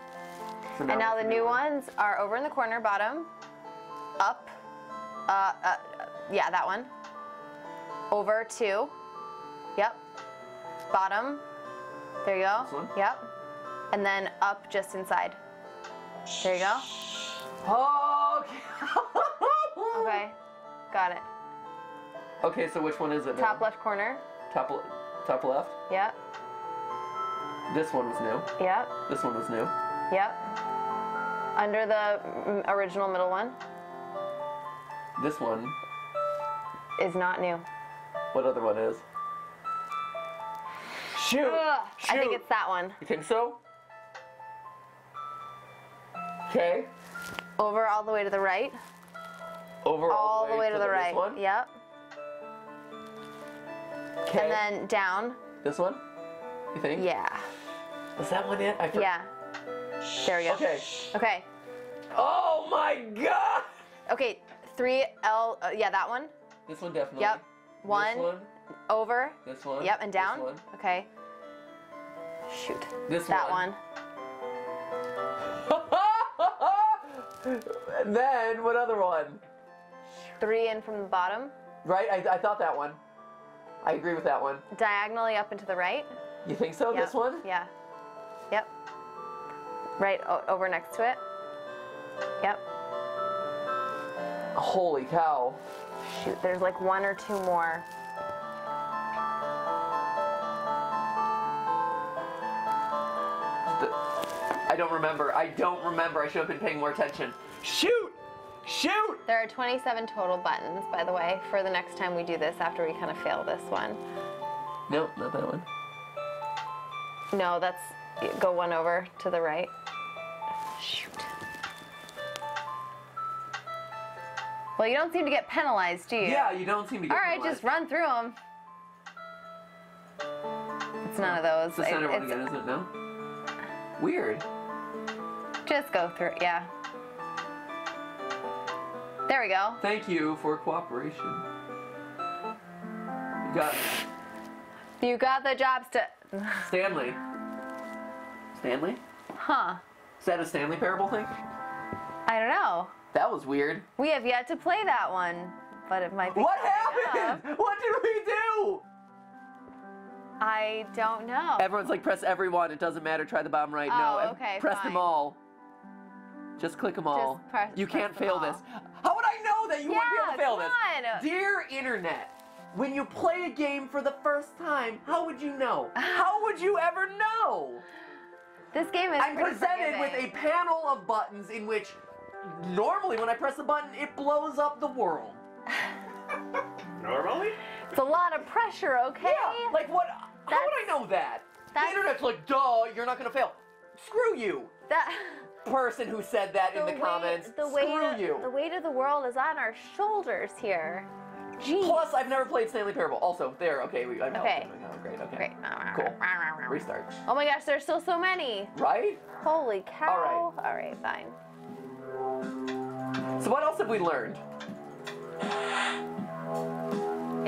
So And now the new ones are over in the corner, bottom, up, uh, uh, yeah, that one. Over two, yep. Bottom, there you go. This one? Yep. And then up just inside. There you go. Oh, okay. Okay, got it. Okay, so which one is it? now? Top left corner, Top, le- top left. yep, This one was new. yep, This one was new. yep. Under the mm, original middle one This one. is not new. What other one is? Shoot. Ugh, I think it's that one. You think so? Okay. Over all the way to the right. Over all the way to the this right. one. Yep. Okay. And then down. this one. You think? Yeah. Is that one it? I for- Yeah. There we go. Okay. Okay. Oh my god! Okay, three L. Uh, yeah, that one. This one definitely. Yep. One, This one. over. This one. Yep, and down. This one. Okay. Shoot. This one. that one. one. and then what other one? Three in from the bottom, Right? I, I thought that one. I agree with that one. diagonally up and to the right. You think so? Yep. This one? Yeah. Yep. Right o- over next to it. Yep. Holy cow. Shoot, there's like one or two more. The- I don't remember. I don't remember. I should have been paying more attention. Shoot! Shoot! There are 27 total buttons, by the way, for the next time we do this after we kind of fail this one. No, not that one. No, that's go one over to the right. Shoot. Well, you don't seem to get penalized, do you? Yeah, you don't seem to get All right, just run through them. It's none of those. It's the center It- one it's- again, isn't it? No? Weird. Just go through. it, Yeah. There we go. Thank you for cooperation. You got You got the jobs to. Stanley. Stanley? Huh. Is that a Stanley Parable thing? I don't know. That was weird. We have yet to play that one, but it might be. What happened? up. What did we do? I don't know. Everyone's like, press every one. It doesn't matter. Try the bottom right. no. Oh, ev- okay, Press fine. them all. Just click them all. press- you can't them fail all. this. How would I know that you wouldn't be able to fail come this? on. Dear internet, when you play a game for the first time, how would you know? How would you ever know? This game is I'm pretty presented with a panel of buttons in which normally when I press a button, it blows up the world. Normally? It's a lot of pressure, okay? Yeah, like what? How would I know that? The internet's like, duh, you're not gonna fail. Screw you, that. person who said that in the weight- comments. the Screw weight you. The weight of the world is on our shoulders here. Jeez. Plus, I've never played Stanley Parable. Also, there. Okay, we. I'm Okay. Oh, great. Okay. Great. Cool. Restart. Oh my gosh, there's still so many. Right? Holy cow. right. All right, fine. So what else have we learned?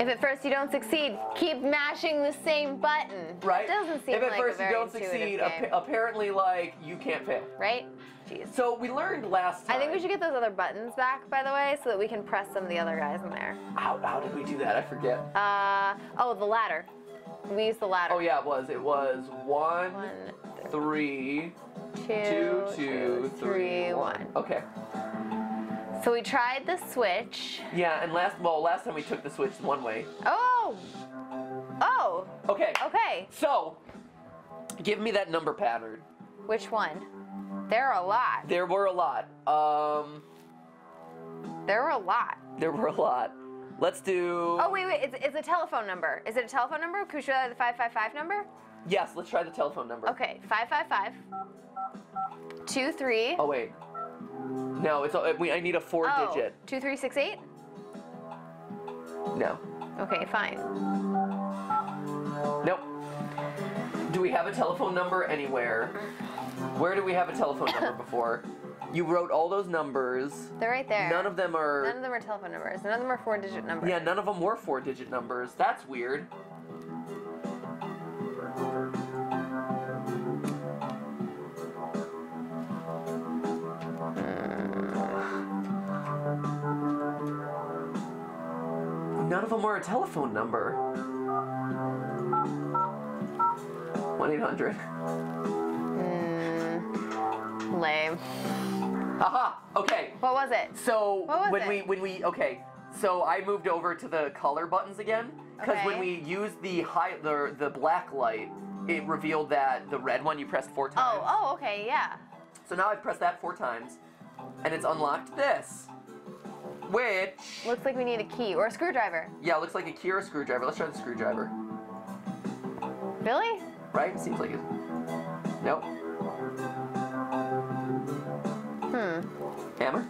If at first you don't succeed, keep mashing the same button. Right? It doesn't seem like that. if at like first you don't succeed, appa- apparently, like you can't fail. right? Jeez. So we learned last time. I think we should get those other buttons back, by the way, so that we can press some of the other guys in there. How, how did we do that? I forget. Uh, oh, the ladder. We used the ladder. Oh yeah, it was. It was one, One, three, two, two, two, three, one. Okay. So we tried the switch. Yeah, and last well, last time we took the switch one way. Oh! Oh! Okay. Okay. So, give me that number pattern. Which one? There are a lot. There were a lot. Um, There were a lot. there were a lot. Let's do. Oh, wait, wait. It's, it's a telephone number. Is it a telephone number? Could we show that the 555 number? Yes, let's try the telephone number. Okay, 555 Two three. Oh wait. No, it's all, we. I need a four Oh, digit. 2368? No. Okay, fine. Nope. Do we have a telephone number anywhere? Where do we have a telephone number before? You wrote all those numbers. They're right there. None of them are. None of them are telephone numbers. None of them are four digit numbers. Yeah, none of them were four digit numbers. That's weird. None of them were a telephone number. 1 800. Hmm. Lame. Haha! Okay. What was it? So was when it? we when we okay, so I moved over to the color buttons again because when we used the high the the black light, it revealed that the red one you pressed four oh, times. Oh, oh, okay, yeah. So now I've pressed that four times, and it's unlocked this, which Looks like we need a key or a screwdriver. yeah looks like a key or a screwdriver. Let's try the screwdriver. Really? Right? Seems like it. Nope. Hmm. Hammer.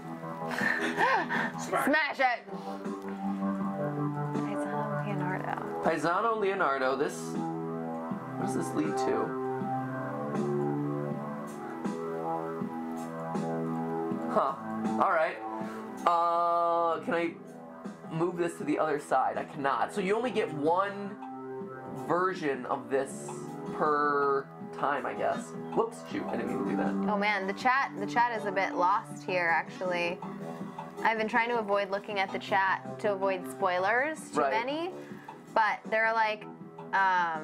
Smash it! Paisano Leonardo. Paisano Leonardo. This. What does this lead to? Huh. All right. Uh, can I move this to the other side? I cannot. So you only get one version of this per time, I guess. Whoops, shoot, I didn't mean to do that. Oh man, the chat the chat is a bit lost here actually. I've been trying to avoid looking at the chat to avoid spoilers too Right. many, but they're like, um,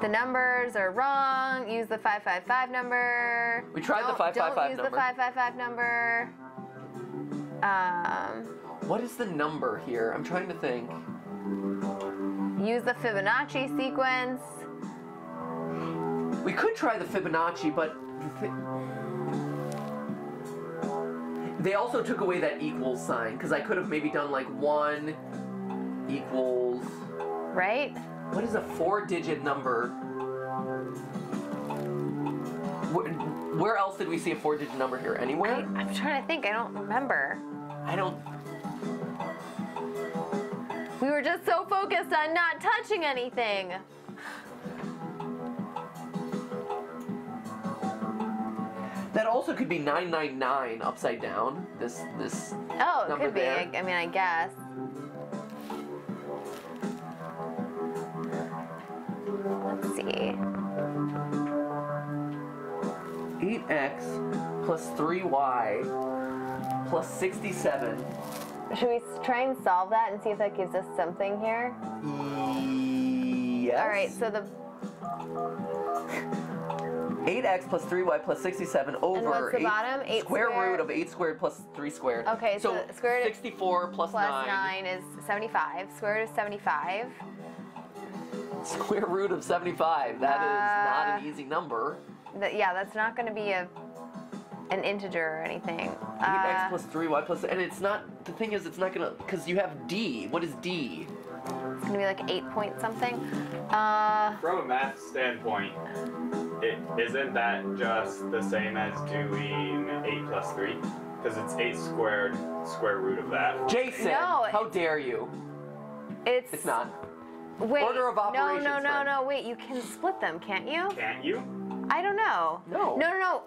the numbers are wrong. Use the five five five number. We tried the Don't- 555 Don't use number. the five five five number. Um, What is the number here? I'm trying to think. use the Fibonacci sequence. We could try the Fibonacci, but they also took away that equals sign because I could have maybe done like one equals. Right? What is a four-digit number? Where, else did we see a four-digit number here? I, Anywhere? I'm trying to think. I don't remember. I don't. We were just so focused on not touching anything. That also could be 999 upside down. This this. Oh, it could be. I, I mean, I guess. Let's see. 8x plus 3y plus 67. Should we try and solve that and see if that gives us something here? Yes. All right. So the 8x plus 3y plus 67 over what's the eight- bottom? Eight square squared? root of 8 squared plus 3 squared. Okay, so the square root of 64 plus, plus 9. nine is 75. Square root of 75. Square root of 75. That is not Uh, an easy number. That, yeah, that's not going to be a an integer or anything. 8x Uh, plus 3y plus. And it's not. The thing is, it's not gonna. Because you have d. What is d? it's going to be like eight point something. Uh, From a math standpoint, it isn't that just the same as doing eight plus three? Because it's eight squared square root of that. Jason! No, How dare you? it's It's not. Wait, Order of no, operations, no, no, friend. no. Wait, you can split them, can't you? Can't you? I don't know. No. No, no, no.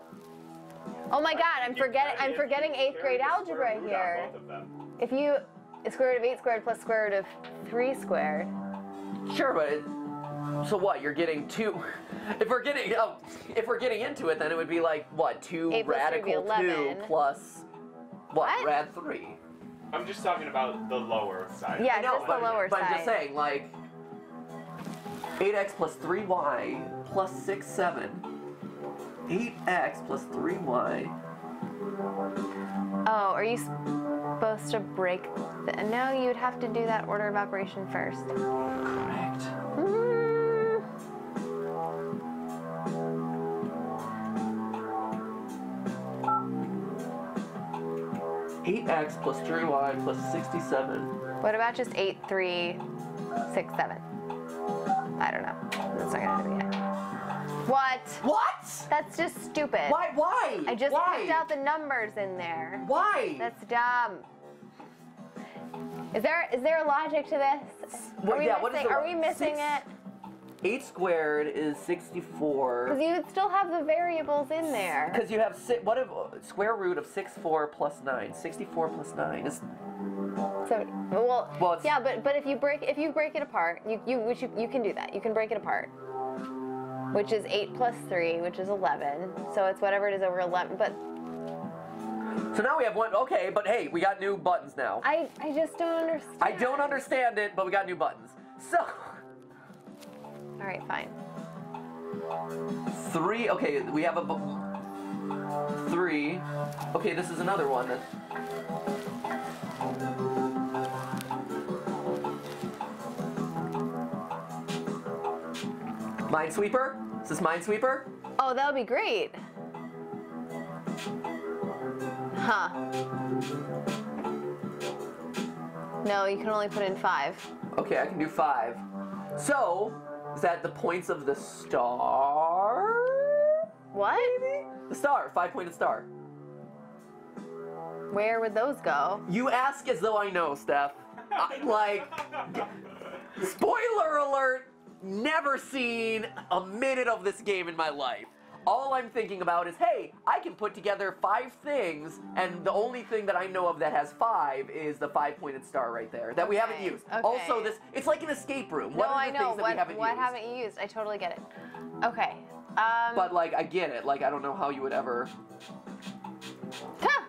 Oh my God, I'm You forgetting. I'm forgetting eighth grade algebra here. both of them. If you square root of eight squared plus square root of three squared. Sure, but it, so what? You're getting two. If we're getting oh, if we're getting into it, then it would be like what? Two Eight plus three would be radical two 11. plus what? What? Rad three. I'm just talking about the lower side. Yeah, I know, just the but, lower but side. I'm just saying, like, 8x plus 3y plus 6, 7. 8x plus 3y. Oh, are you supposed to break? The, no, you'd have to do that order of operation first. Correct. Mm, 8x plus 3y plus 67. what about just eight, three, six, seven? I don't know. That's not gonna be it. What? What? That's just stupid. Why? Why? I just Why? picked out the numbers in there. Why? That's dumb. Is there is there a logic to this? Well, are we yeah, what is missing, the are we missing six- it? 8 squared is 64. Because you would still have the variables in there. Because you have si- what if square root of 6 4 plus 9? 64 plus 9 is So well, Well, yeah, but but if you break if you break it apart, you you which you, you can do that. You can break it apart. Which is eight plus three, which is eleven. So it's whatever it is over eleven. But So now we have one. Okay, but hey, we got new buttons now. I I just don't understand. I don't understand it, but we got new buttons. So All right, fine. three. Okay, we have a three. Okay, this is another one. Minesweeper? Is this Minesweeper? Oh, that would be great. Huh. No, you can only put in five. Okay, I can do five. So, is that the points of the star? What? The star, five pointed star. Where would those go? You ask as though I know, Steph. I, like, spoiler alert, never seen a minute of this game in my life. all I'm thinking about is, hey, I can put together five things, and the only thing that I know of that has five is the five-pointed star right there that we haven't used. okay. Also, this it's like an escape room. What no, I know. things that what we haven't what used? haven't you used? I totally get it. Okay. Um, But like, I get it. Like, I don't know how you would ever. huh,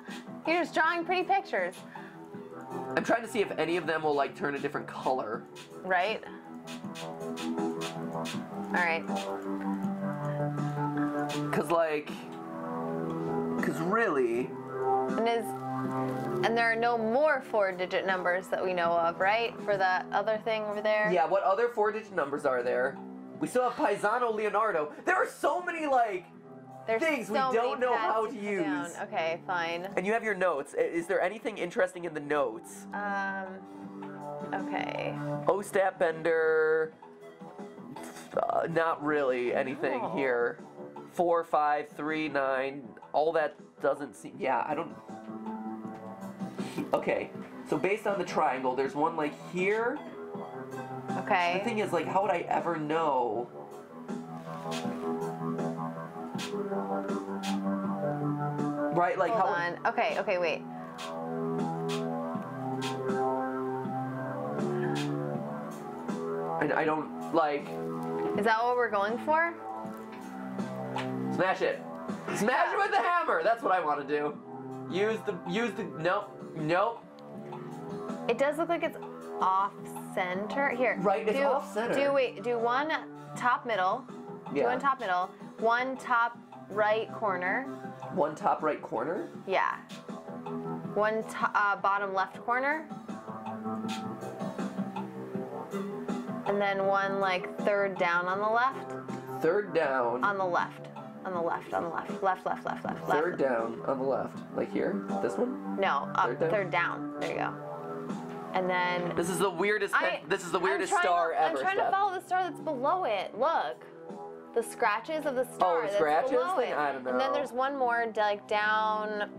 you're just drawing pretty pictures, I'm trying to see if any of them will like turn a different color. right? All right. Cause like, cause really, And is and there are no more four-digit numbers that we know of, right? For that other thing over there. yeah. What other four-digit numbers are there? We still have Paisano Leonardo. There are so many like, There's things we so many don't know how to down. use. Okay, fine. and you have your notes. Is there anything interesting in the notes? Um. Okay. Ostat Bender. Uh, not really anything Oh. here. Four, five, three, nine. All that doesn't seem. Yeah, I don't. Okay, so based on the triangle, there's one like here. Okay. The thing is, like, how would I ever know? Right, like Hold how? on. Okay. Okay. Wait. And I don't like Is that what we're going for? smash it. Smash it with the hammer. That's what I want to do. Use the use the nope nope. It does look like it's off center. Here. Right, it's do, off-center. Do wait. Do one top middle. Yeah. Do one top middle. One top right corner. One top right corner. Yeah. One to, uh, bottom left corner. And then one like third down on the left. Third down. On the left. On the left. On the left. Left. Left. Left. Left. Third left. down on the left. Like here. This one. No. Up. Third down? Third down. There you go. And then. This is the weirdest. I, this is the weirdest star to, ever. I'm trying to follow the star that's below it. Look. The scratches of the oh, star Oh, the that's scratches below it. I don't know. And then there's one more like down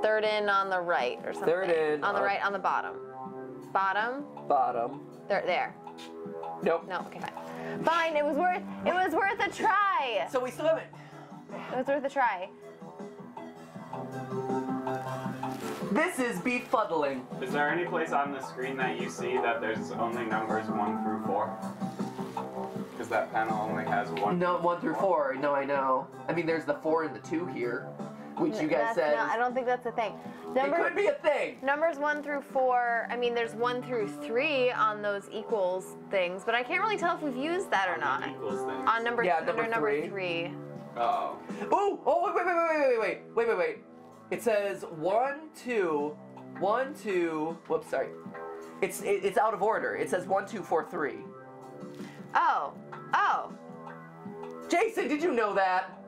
third in on the right or something. Third in on the on- right on the bottom. Bottom. Bottom. There there. Nope. No, okay, fine. Fine, it was worth it was worth a try. So we still haven't. It was worth a try. This is befuddling. Is there any place on the screen that you see that there's only numbers one through four? Because that panel only has one. No, one through four. No, I know. I mean, there's the four and the two here, which you guys That's said not- I don't think that's a thing. it could be a thing. Numbers one through four, I mean, there's one through three on those equals things, but I can't really tell if we've used that or not. Equals thing. On number, Yeah, under number number three. three. Oh. Ooh! Oh, wait, wait, wait, wait, wait, wait, wait, wait, wait. It says one, two, one, two. Whoops, sorry. It's it, it's out of order. It says one, two, four, three. Oh, oh. Jason, did you know that?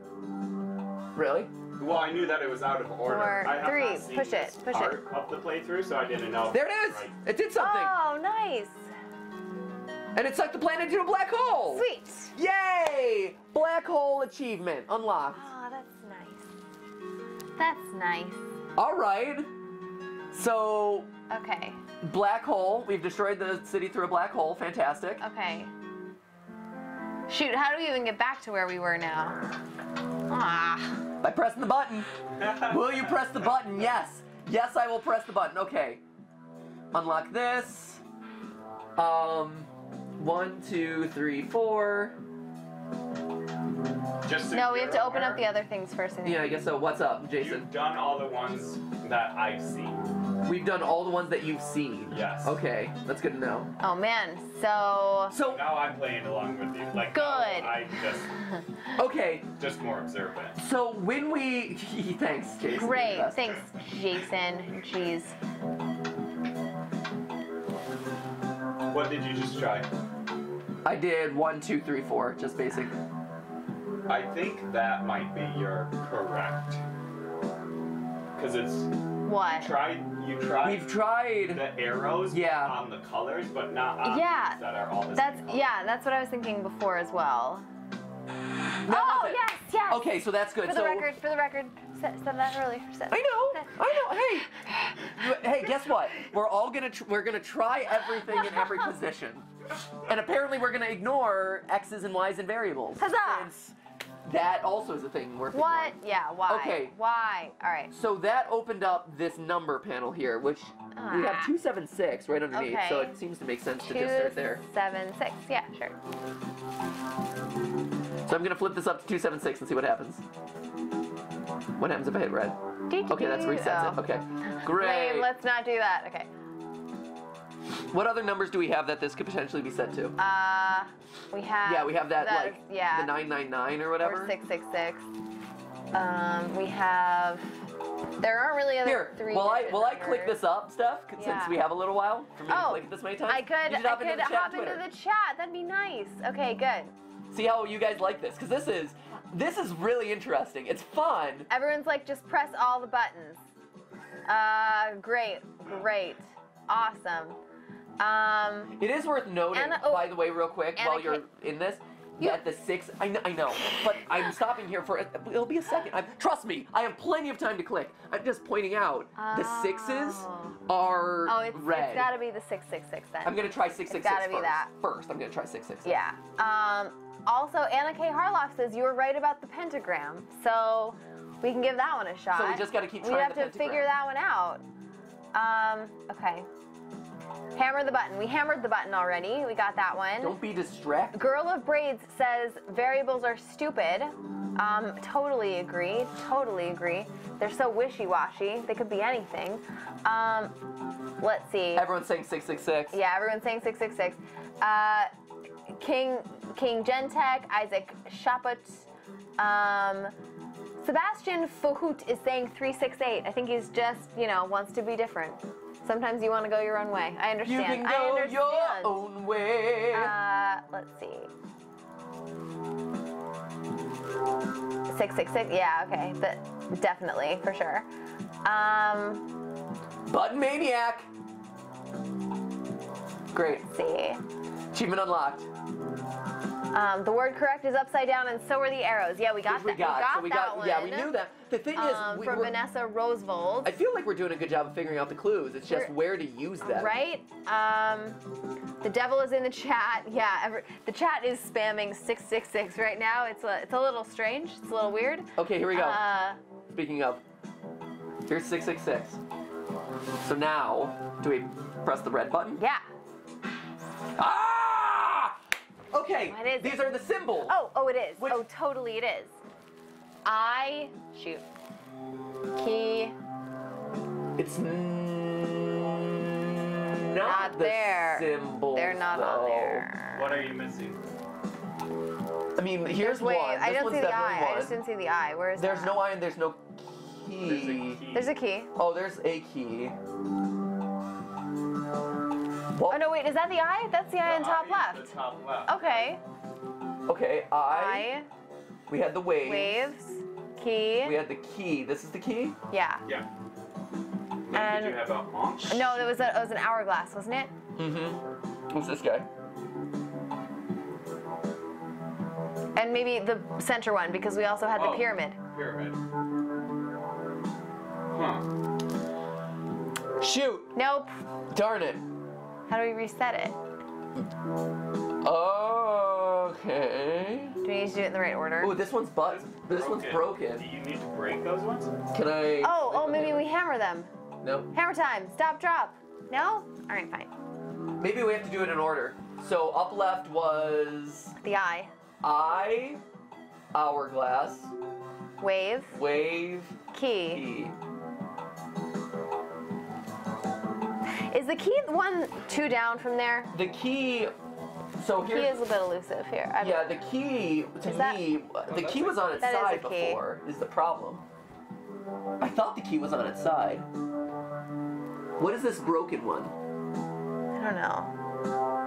Really? Well, I knew that it was out of order. Four, I have three. Not seen Push it, this push it. part of the playthrough, so I didn't know. There it is. Right. It did something, Oh, nice. and it sucked the planet into a black hole. Sweet. Yay! Black hole achievement unlocked. Oh, that's nice. That's nice. All right. So Okay, black hole. We've destroyed the city through a black hole. Fantastic. okay. Shoot, how do we even get back to where we were now? Ah. By pressing the button. will you press the button? Yes. Yes, I will press the button. Okay. Unlock this. Um, one, two, three, four. Just so No, we have to open up the other things first. I think. Yeah, I guess so. What's up, Jason? You've done all the ones that I've seen. We've done all the ones that you've seen. Yes. Okay, that's good to know. Oh man, so So, Now I'm playing along with you. Like Good. I just okay, just more observant. so when we thanks, Jason. great. Thanks, Jason. Jeez. What did you just try? I did one, two, three, four, just basic. I think that might be your correct. Cause it's What? tried you tried We've tried. the arrows Yeah. on the colors, but not on Yeah. that are all the That's same color. yeah. That's what I was thinking before as well. That oh yes, yes. Okay, so that's good. For the so record, for the record, said, said that earlier. Said, I know, I know. Hey, hey, guess what? We're all gonna tr- we're gonna try everything in every position, and apparently we're gonna ignore x's and y's and variables. Huzzah! Since that also is a thing worth What? ignoring. Yeah, why? Okay. Why? All right. So that opened up this number panel here, which we have Ah. 276 right underneath, so it seems to make sense to just start there. seven, six. Yeah, sure. So I'm gonna flip this up to 276 and see what happens. What happens if I hit red? Okay, that's resets it. Oh. Okay, Wait, great. let's not do that. Okay. What other numbers do we have that this could potentially be set to? Uh, we have. yeah, we have that, like is- yeah. the 999 or whatever. Or six six six. Um, we have. There aren't really other Here, three. will I will I click this up, Steph? c- Since we have a little while for me to Oh, click it this many times. I could. I into could the chat hop Twitter. into the chat. That'd be nice. Okay, good. See how you guys like this? Because this is this is really interesting. It's fun. Everyone's like, just press all the buttons. Uh, great, great, awesome. Um, It is worth noting, Anna- oh, by the way, real quick, Anna, while you're in this, You- that the six. I know, I know, but I'm stopping here for. It'll be a second. I'm, trust me, I have plenty of time to click. I'm just pointing out the sixes Oh. are oh, it's, red. it's gotta be the six six six then. I'm gonna try six six gotta six be first. that. First, I'm gonna try six six six. Yeah. Um, also, Anna K. Harloff says you were right about the pentagram, so we can give that one a shot. So we just gotta keep We have to figure that one out. Um, okay. Hammer the button. We hammered the button already. We got that one. Don't be distracted. Girl of Braids says variables are stupid. Um, totally agree. Totally agree. They're so wishy-washy. They could be anything. Um, let's see. Everyone's saying six six six. Yeah, everyone's saying 666. Uh, King King Gentech, Isaac Shaput, um, Sebastian Fohout is saying 368. I think he's just, you know, wants to be different. Sometimes you want to go your own way. I understand. You can I go understand. your own way. Uh, let's see. 666. Yeah, okay. But definitely, for sure. Um, Button maniac. Great. let's see. Achievement unlocked. Um, the word correct is upside down, and so are the arrows. Yeah, we got Which we that. got. We got so we that got. one. Yeah, we knew that. The thing is, Um, we from Vanessa Roosevelt. I feel like we're doing a good job of figuring out the clues. It's just We're- where to use them. Right? Um, the devil is in the chat. Yeah, every, the chat is spamming 666 right now. It's a, it's a little strange. It's a little weird. Okay, here we go. Uh, Speaking of, here's 666. So now, do we press the red button? yeah. Ah! Okay, What is these it? are the symbols. Oh, oh, it is. Which- Oh, totally it is. I shoot. Key. It's n- not, Not the there. symbols. They're not on there. What are you missing? I mean, here's Wait, one. I This don't see the eye. one. I just didn't see the eye. Where is There's that? no eye and there's no key. There's a key. There's a key. Oh, there's a key. Well, Oh no, wait, is that the eye? That's the eye on top eye is left. The top left. Okay. Okay, I. Eye, We had the waves. waves, key. We had the key. This is the key. Yeah. Yeah. And- Did you have an ankh? No, that was a, it was an hourglass, wasn't it? Mm-hmm. Who's this guy? And maybe the center one because we also had the Oh. pyramid. Pyramid. Huh. Shoot! Nope. Darn it. How do we reset it? Okay. Do we need to do it in the right order? Oh, this one's but this one's broken. Do broken. you need to break those ones? Can I? Oh, oh, maybe we hammer them. No. Hammer time. Stop, drop. No? All right, fine. Maybe we have to do it in order. So up left was The eye. Eye. hourglass, Wave. wave, Key. key. Is the key one two down from there? The key. So the Key is a bit elusive here. I Yeah, the key to Is that- me, the key was on its is side key. before. Is the problem? I thought the key was on its side. What is this broken one? I don't know.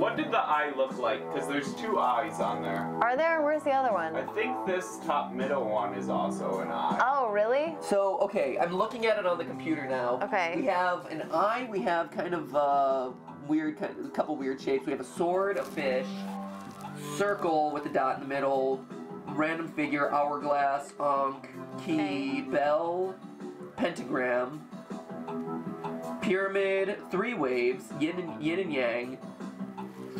What did the eye look like? Because there's two eyes on there. Are there? Where's the other one? I think this top middle one is also an eye. Oh, really? So okay, I'm looking at it on the computer now. Okay. We have an eye. We have kind of uh, weird, kind a couple weird shapes. We have a sword, a fish, circle with a dot in the middle, random figure, hourglass, ankh, key, Okay. bell, pentagram, pyramid, three waves, yin and yin and yang,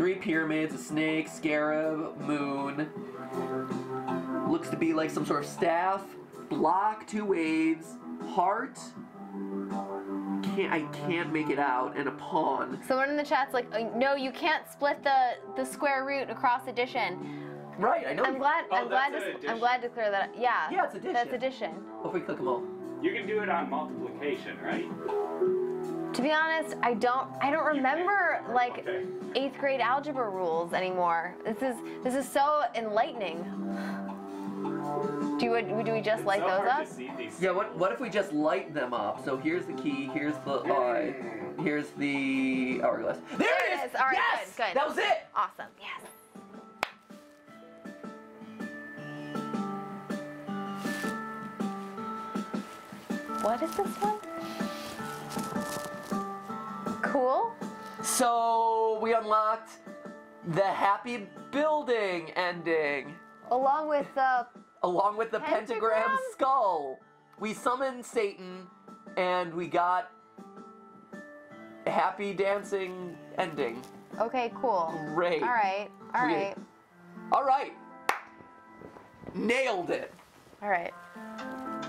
three pyramids, a snake, scarab, moon. Looks to be like some sort of staff, block, two waves, heart. Can't I can't make it out, and a pawn. Someone in the chat's like, "Uh, no, you can't split the the square root across addition. Right, I know. I'm glad. Oh, I'm glad to. I'm glad to clear that. Up. Yeah. Yeah, it's addition. That's addition. Hopefully, click them all. You can do it on multiplication, right? To be honest, I don't. I don't remember like eighth grade algebra rules anymore. This is this is so enlightening. Do we, do we just light those up? To see these. Yeah, what what if we just light them up? So here's the key, here's the eye, here's the oh, hourglass. There, There it it is! is. All right, yes! good, good. That was it! Awesome. Yes. What is this one? Cool. So we unlocked the happy building ending, Along with the along with the pentagram, Pentagram? skull. We summoned Satan, and we got a happy dancing ending. okay, cool. Great. All right. All We- right. All right. Nailed it. All right.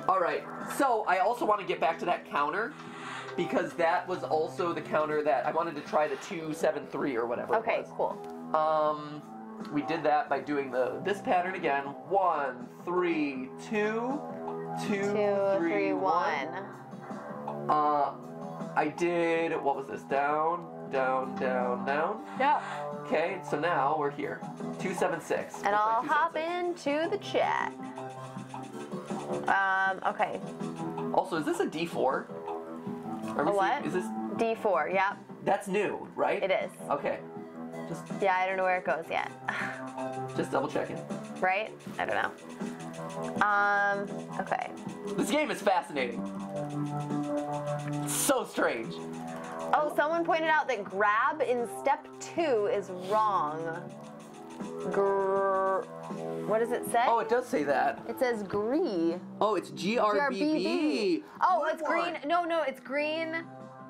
All right. So I also want to get back to that counter because that was also the counter that I wanted to try the two seven three or whatever. Okay, It was. cool. Um, we did that by doing the this pattern again. One, three, two, two, Two, three, three, one. one. Uh, I did. What was this? Down, down, down, down. Yep. Okay. So now we're here. Two seven six. And I'll hop into the chat. Um, okay. Also, is this a D four? Are we A what? Is this? D4, yep, That's new, right? it is. Okay. Just Yeah, I don't know where it goes yet. just double checking. right? I don't know. Um, okay. This game is fascinating. So strange. Oh, someone pointed out that grab in step two is wrong. Gr- what does it say? Oh, it does say that. it says gree. Oh, it's GRBB. Oh, Good it's green. No, no, it's green,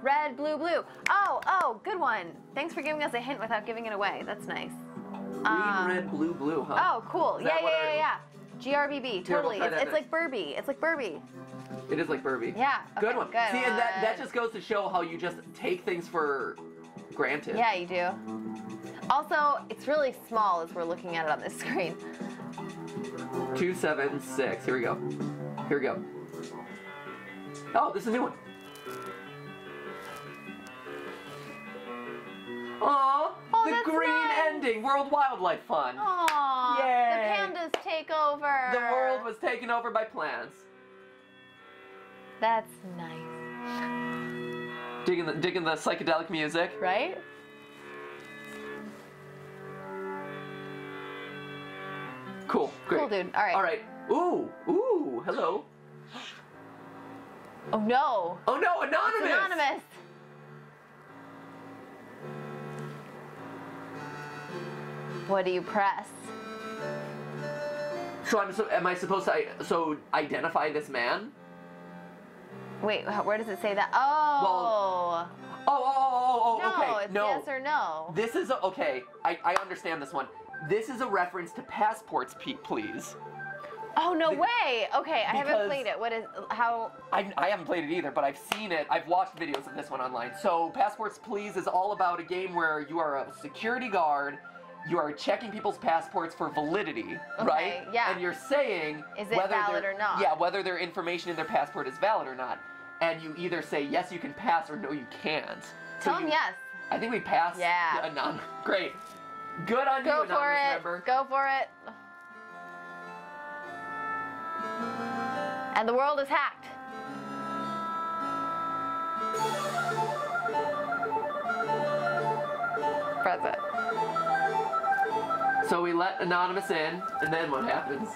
red, blue, blue. Oh, oh, good one. Thanks for giving us a hint without giving it away. That's nice. Green, Um, red, blue, blue, huh? Oh, cool. Is yeah, yeah, yeah, yeah. GRBB, totally. It's, it's like Burby. It's like Burby. It is like Burby. Yeah, Good one. good See, and that, that just goes to show how you just take things for granted. Yeah, you do. Also, it's really small as we're looking at it on this screen. Two, seven, six. Here we go. Here we go. Oh, this is a new one. Aw, Oh, the green nice. ending, World Wildlife Fund. Aww, Yay. the pandas take over. The world was taken over by plants. That's nice. Digging the, digging the psychedelic music. Right? Cool, great. Cool, dude. All right. All right. Ooh, ooh, hello. Oh no. Oh no, anonymous. It's anonymous. What do you press? So I'm so am I supposed to so identify this man? Wait, where does it say that? Oh. Oh, oh, oh, oh, oh, no, okay. it's no. yes or no. This is a, okay. I, I understand this one. This is a reference to passports, please. Oh no the- way. Okay, I haven't played it. What is how? I, I haven't played it either, but I've seen it. I've watched videos of this one online. So, Passports Please is all about a game where you are a security guard. You are checking people's passports for validity, right? yeah. And you're saying Is it whether valid or not? Yeah, whether their information in their passport is valid or not. And you either say yes, you can pass, or no, you can't. So Tell him you- yes. I think we passed. Yeah. Anon- Great. Good on Go you, for anonymous it. member. Go for it. And the world is hacked. Press it. So we let anonymous in, and then what happens?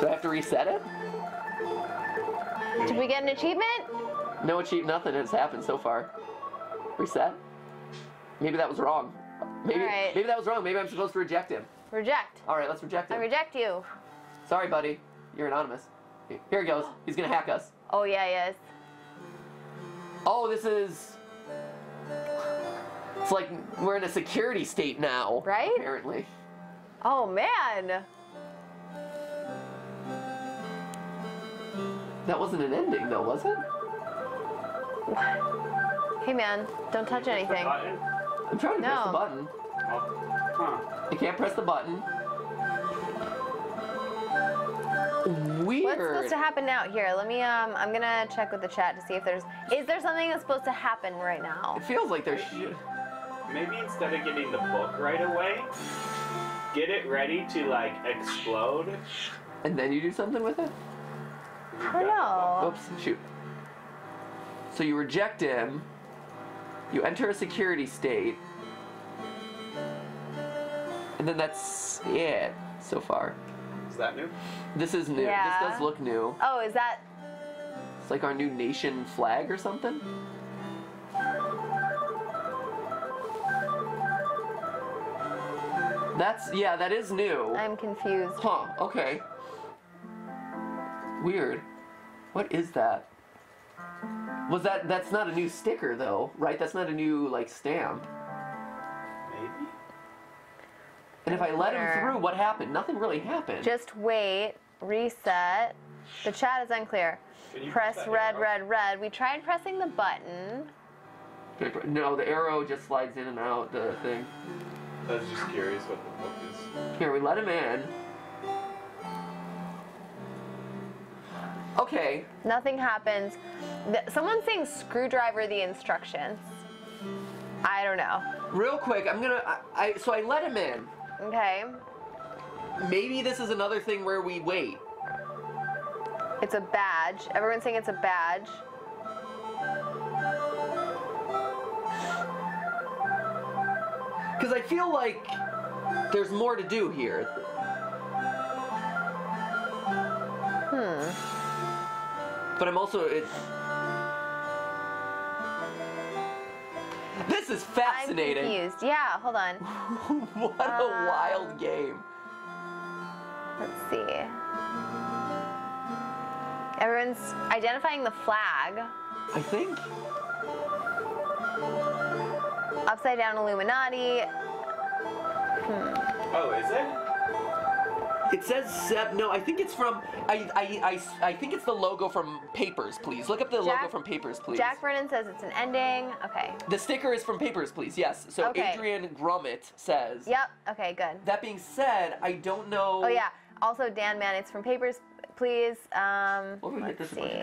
Do I have to reset it? Did we get an achievement? No achieve nothing has happened so far. Reset? Maybe that was wrong. Maybe Alright. maybe that was wrong. Maybe I'm supposed to reject him. Reject. Alright, let's reject him. I reject you. Sorry, buddy. You're anonymous. Here he goes. He's gonna hack us. Oh yeah, yes. Oh, this is It's like we're in a security state now. Right? Apparently. Oh man. That wasn't an ending though, was it? Hey man, don't touch The anything. Button? I'm trying to press the button. Oh, huh. I can't press the button. Weird. What's supposed to happen now? Here, let me um I'm gonna check with the chat to see if there's is there something that's supposed to happen right now? It feels like there's. Sh- Maybe instead of getting the book right away, get it ready to like explode. and then you do something with it? I don't got the book. know. Oops, shoot. So you reject him. You enter a security state. And then that's it so far. Is that new? This is new. Yeah. This does look new. Oh, is that It's like our new nation flag or something. That's yeah, that is new. I'm confused. Huh, okay. Weird. What is that? Was that that's not a new sticker though, right? That's not a new like stamp. Maybe. And if I let him through, what happened? Nothing really happened. Just wait, reset. The chat is unclear. Press press red, arrow? red, red. We tried pressing the button. No, the arrow just slides in and out the thing. I was just curious what the book is. Here, we let him in. Okay, Nothing happens. Someone's saying screwdriver the instructions. I don't know. real quick, I'm gonna. I, I so I let him in. Okay. Maybe this is another thing where we wait. It's a badge. Everyone's saying it's a badge. Because I feel like there's more to do here. Hmm. But I'm also it. This is fascinating. I'm fascinating. confused. Yeah, hold on. what a Um, wild game. Let's see. Everyone's identifying the flag. I think. Upside down Illuminati. Oh, is it? It says Seb. No, I think it's from. I, I, I, I think it's the logo from Papers, Please. Look up the logo from Papers, Please. Jack Brennan says it's an ending. Okay. the sticker is from Papers, Please. Yes. So Okay. Adrian Grummett says. Yep. Okay, good. That being said, I don't know. Oh yeah. Also, Dan Man, it's from Papers, Please. Um, Well, we let's this see.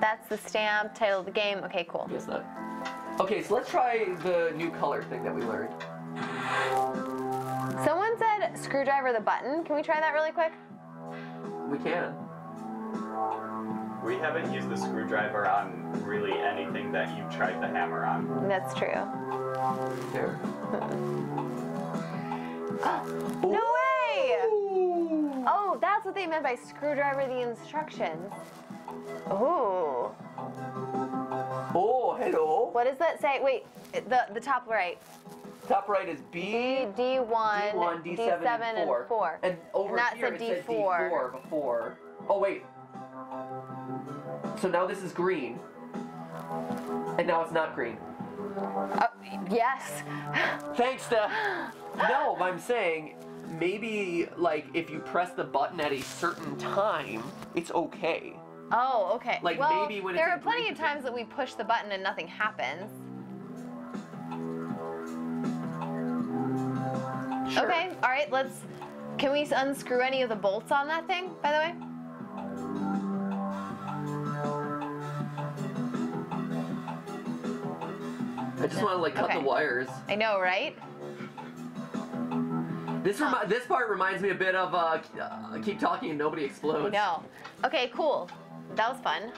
That's the stamp, title of the game. Okay, cool. Guess not. Okay, so let's try the new color thing that we learned. Someone said screwdriver the button. Can we try that really quick? We can. We haven't used the screwdriver on really anything that you've tried the hammer on. That's true. There. No way! Oh, that's what they meant by screwdriver the instructions. Ooh. Oh, hello. What does that say? Wait, the the top right. Top right is D B, D1, D1, D7, and 4. and 4. And over And here it said D4. D4 before. Oh, wait. So now this is green. And now it's not green. Uh, yes. Thanks to. No, but I'm saying maybe like if you press the button at a certain time, it's okay. Oh, okay. Like, well, maybe when there are plenty of times that we push the button and nothing happens. Sure. Okay, all right, let's. Can we unscrew any of the bolts on that thing, by the way? I just want to like cut Okay. the wires. I know, right? This remi- this part reminds me a bit of uh, uh, keep talking and nobody explodes. Know. Okay, cool. That was fun.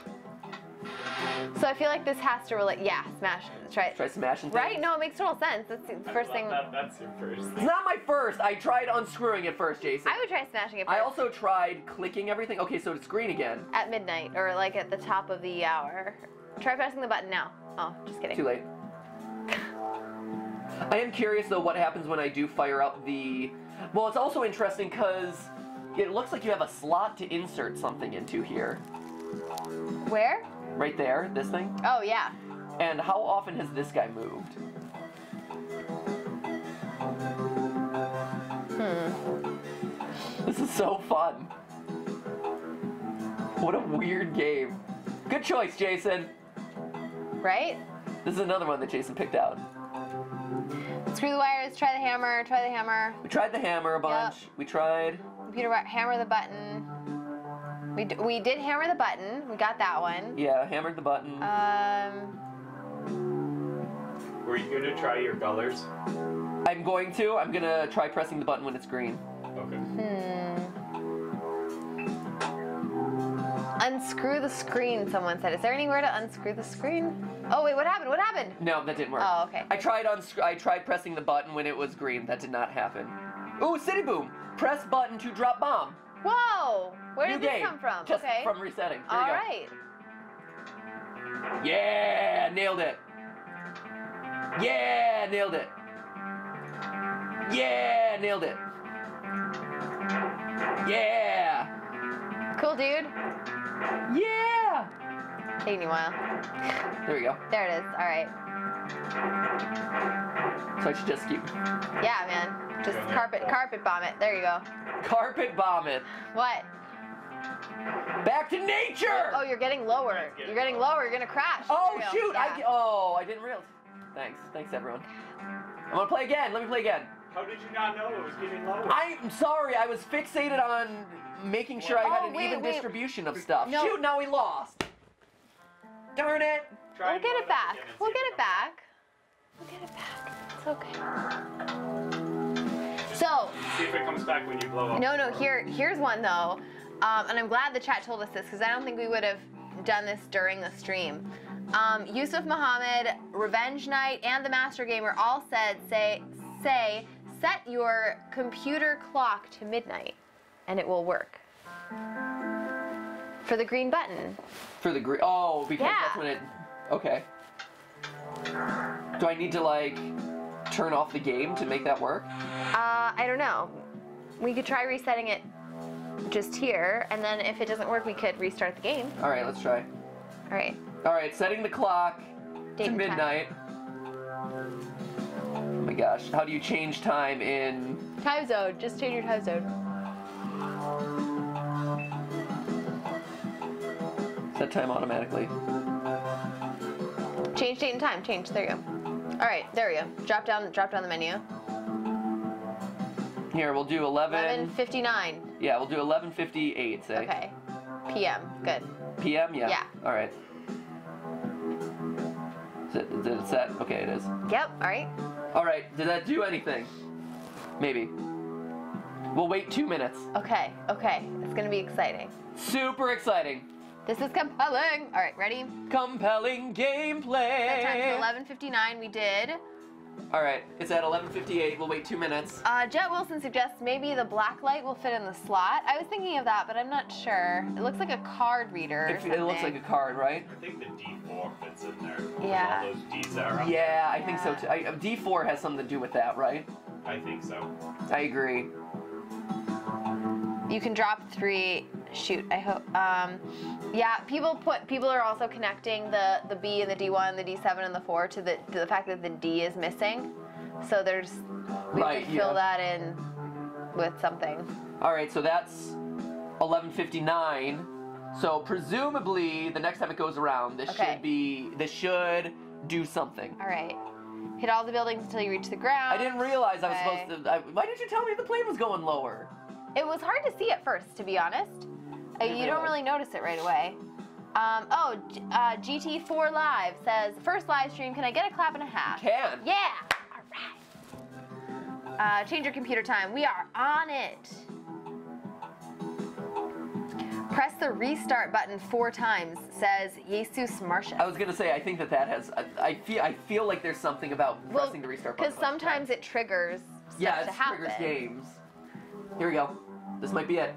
So I feel like this has to relate. Yeah, smash. Try it. Try smashing. Right? No, it makes total sense. That's the first thing. That, that's your first. It's not my first. I tried unscrewing it first, Jason. I would try smashing it first I also tried clicking everything. Okay, so it's green again. at midnight or like at the top of the hour. Try pressing the button now. Oh, just kidding. Too late. I am curious though what happens when I do fire up the. Well, it's also interesting because it looks like you have a slot to insert something into here. Where? Right there, this thing? Oh, yeah. And how often has this guy moved? Hmm. This is so fun. What a weird game. Good choice, Jason. Right? This is another one that Jason picked out. Screw the wires, try the hammer, try the hammer. We tried the hammer a bunch. Yep. We tried. Computer hammer the button. We, d- we did hammer the button. We got that one. Yeah, hammered the button. Um, Were you gonna try your colors? I'm going to. I'm gonna try pressing the button when it's green. Okay. hmm. Unscrew the screen, someone said. Is there anywhere to unscrew the screen? Oh, wait, what happened? What happened? No, that didn't work. Oh, okay. I tried on. I tried pressing the button when it was green. That did not happen. Ooh, City Boom. Press button to drop bomb. Whoa! Where New did this come from? Just okay. from resetting. Here All we go. right. Yeah, nailed it. Yeah, nailed it. Yeah, nailed it. Yeah. Cool, dude. Yeah. Taking you a while. There we go. There it is. All right. So I should just keep Yeah, man. Just carpet, carpet bomb it. There you go. carpet bombing. What? Back to nature. Oh, you're getting lower. Getting You're getting lower. You're gonna crash. Oh There shoot! Yeah. I oh I didn't realize. Thanks, thanks everyone. I'm gonna play again. Let me play again. How did you not know it was getting lower? I'm sorry. I was fixated on making sure I had Oh, an wait, even wait. distribution of stuff. No. Shoot! Now we lost. Darn it! Try We'll get it back. We'll get it back. We'll get it back. It's okay. So, See if it comes back when you blow up. no, no. Here, here's one though, um, and I'm glad the chat told us this because I don't think we would have done this during the stream. Um, Yusuf Muhammad, Revenge Knight, and the Master Gamer all said say say set your computer clock to midnight, and it will work. For the green button. For the green. Oh, because Yeah. that's when it. Okay. Do I need to like turn off the game to make that work? Uh, I don't know. We could try resetting it just here, and then if it doesn't work, we could restart the game. All right, let's try. All right. All right, setting the clock Date to and time. midnight. Oh my gosh, how do you change time in? Time zone. Just change your time zone. Set time automatically. Change date and time. Change. There you go. All right. There we go. Drop down. Drop down the menu. Here, we'll do 11. 11:59. Yeah, we'll do 11:58. Say. Okay. PM. Good. PM. Yeah. Yeah. All right. Is it, did it set? Okay, it is. Yep. All right. All right. Did that do anything? Maybe. We'll wait two minutes. Okay. Okay. It's gonna be exciting. Super exciting. This is compelling. All right. Ready? Compelling gameplay. time to 11:59. We did. All right, it's at 11:58. We'll wait two minutes. Uh, Jet Wilson suggests maybe the black light will fit in the slot. I was thinking of that, but I'm not sure. It looks like a card reader. or It, it looks like a card, right? I think the D4 fits in there. Yeah. All those D's are up. Yeah, I think so too. I, D4 has something to do with that, right? I think so. I agree. You can drop three. Shoot, I hope. Um, yeah, people put people are also connecting the the B and the D1, the D7 and the 4 to the to the fact that the D is missing. So there's we Right, could fill yeah. that in with something. All right, so that's 11:59. So presumably, the next time it goes around, this Okay. should be this should do something. All right. Hit all the buildings until you reach the ground. I didn't realize I was supposed to. I, why didn't you tell me the plane was going lower? It was hard to see at first, to be honest. Uh, you don't really notice it right away. Um, oh, G- uh, GT4 Live says, first live stream, can I get a clap and a half? Can. Yeah! All right. Uh, change your computer time. We are on it. Press the restart button four times, says Jesus Marcia. I was gonna say I think that that has. I, I feel. I feel like there's something about pressing the restart button. Because sometimes it triggers stuff Yeah, to it happen. triggers games. Here we go. This might be it.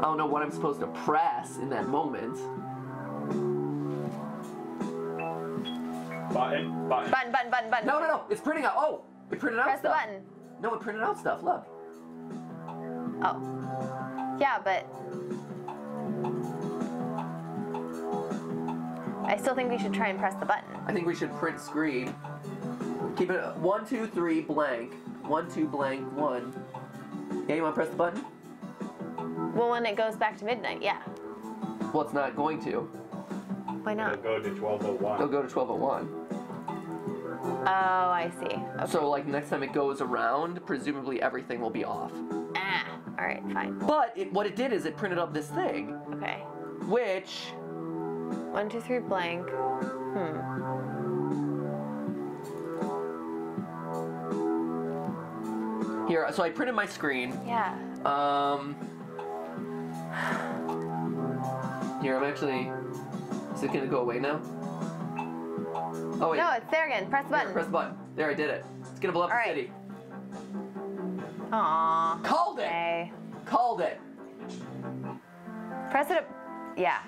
I don't know what I'm supposed to press in that moment. Button, button. Button, button, button, button. No, no, no. It's printing out. Oh, it printed out Press the button. No, it printed out stuff. Look. Oh. Yeah, but I still think we should try and press the button. I think we should print screen. Keep it one, two, three, blank. one, two, blank, one. Yeah, you want to press the button? Well, when it goes back to midnight, yeah. Well, it's not going to. Why not? It'll not? go to 1201. It'll go to 1201. Oh, I see. Okay. So, like, next time it goes around, presumably everything will be off. Ah, all right, fine. But it, what it did is it printed up this thing, Okay. which One, two, three, blank. Hmm. here. So I printed my screen. Yeah. Um, here I'm actually. Is it gonna go away now? Oh wait. No, it's there again. Press the Here, button. press the button. There, I did it. It's gonna blow up All the right. city. Aw. Called it. Okay. Called it. Press it up. Yeah.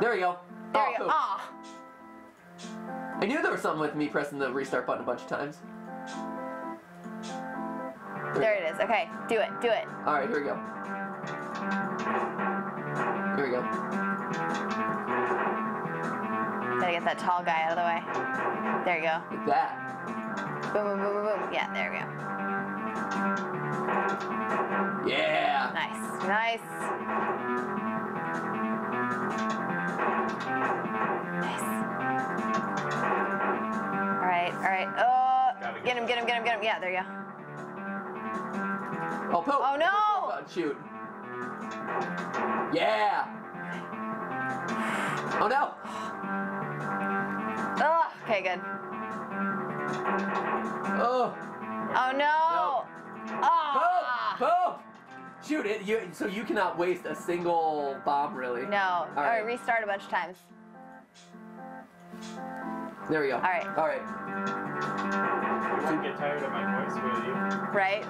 There we go. There oh, you go. poop. Aw. I knew there was something with me pressing the restart button a bunch of times. There it is. Okay, do it. Do it. All right, here we go. Here we go. Gotta get that tall guy out of the way. There you go. Like that. Boom, boom, boom, boom, boom. Yeah, there we go. Yeah. Nice. Nice. Nice. All right. All right. Oh, get get him. Get him. Get him. Get him. Yeah, there you go. Oh, poop. Oh, no! Button, Shoot. Yeah. Oh no. Oh, okay, good. Oh. Oh no. Poop. Oh. Ah. Poop. Shoot it. You. So you cannot waste a single bomb, really. No. All right. right. Restart a bunch of times. There we go. All right. All right. You won't get tired of my voice, will you? Right.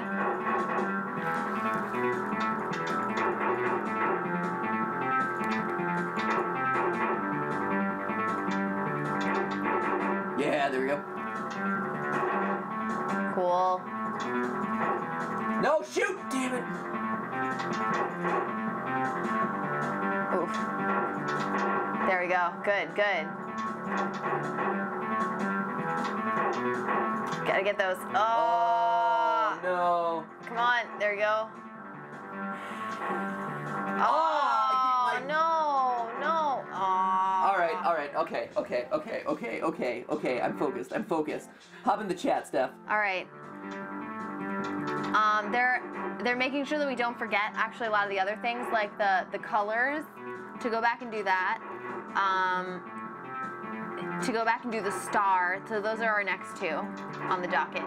Yeah. There we go. Cool. No. Shoot. Damn it. Oof. There we go. Good. Good. Gotta get those. Ah! Oh. No. Come on. There you go. Ah, Oh, I hit my- no, no. Oh. All right, all right, okay, okay, okay, okay, okay, okay. I'm focused. I'm focused. Hop in the chat, Steph. All right. Um, they're they're making sure that we don't forget actually a lot of the other things like the the colors. To go back and do that. Um, to go back and do the star. So those are our next two on the docket.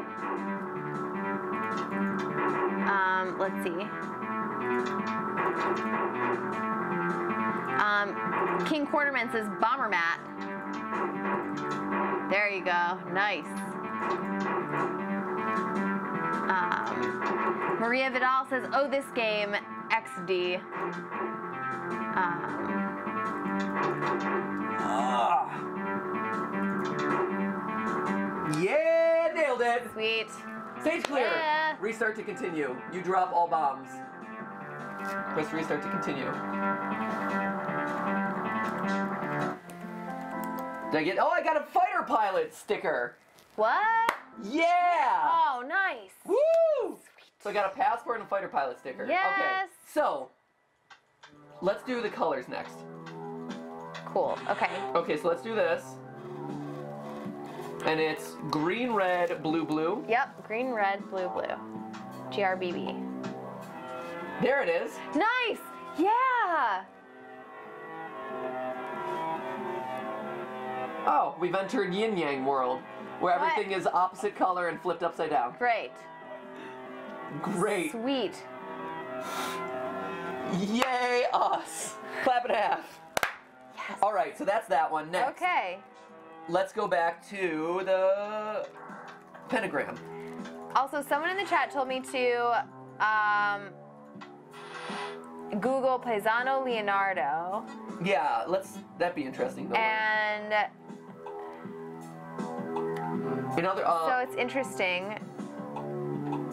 Um, let's see. Um, King Quarterman says Bomber Mat. There you go. Nice. Um, Maria Vidal says, "Oh, this game XD." Um, Yeah, nailed it. sweet. Stage clear. Yeah. Restart to continue. You drop all bombs. Press restart to continue. Did I get? Oh, I got a fighter pilot sticker. What? Yeah. Oh, nice. Woo! So I got a passport and a fighter pilot sticker. Okay. Yes. So let's do the colors next. Cool. Okay. Okay, so let's do this. And it's green, red, blue, blue. Yep. Green, red, blue, blue. GRBB. There it is. Nice. Yeah. Oh, we've entered yin yang world, where What? everything is opposite color and flipped upside down. Great. Great. Sweet. Yay, us. Clap in half. Yes. All right, so that's that one. Next, Okay. let's go back to the pentagram. Also, someone in the chat told me to um, Google Paisano Leonardo Yeah, let's. That'd be interesting. Though. and In other, uh, So it's interesting.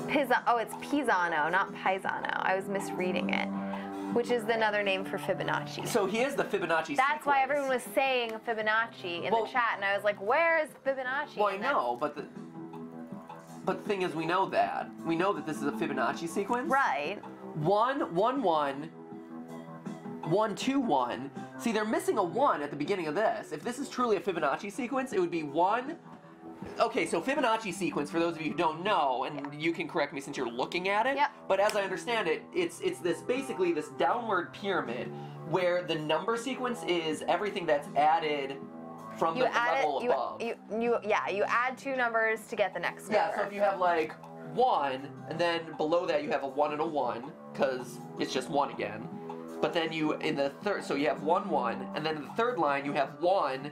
Pisa- oh, it's Pisano, not Paisano. I was misreading it, which is another name for Fibonacci. so he is the Fibonacci. That's why everyone was saying Fibonacci in Well- the chat, and I was like, "Where is Fibonacci?" Well, I know, but the, but the thing is, we know that. We know that this is a Fibonacci sequence. Right. One, one, one, one, two, one. See, they're missing a one at the beginning of this. If this is truly a Fibonacci sequence, it would be one. Okay, so Fibonacci sequence, for those of you who don't know, and you can correct me since you're looking at it. Yep. But as I understand it, it's it's this basically this downward pyramid where the number sequence is everything that's added from You the add level it. You, above. you you yeah. You add two numbers to get the next number. Yeah, so if you have like one, and then below that you have a one and a one, because it's just one again. But then you in the third, so you have one one, and then in the third line you have one,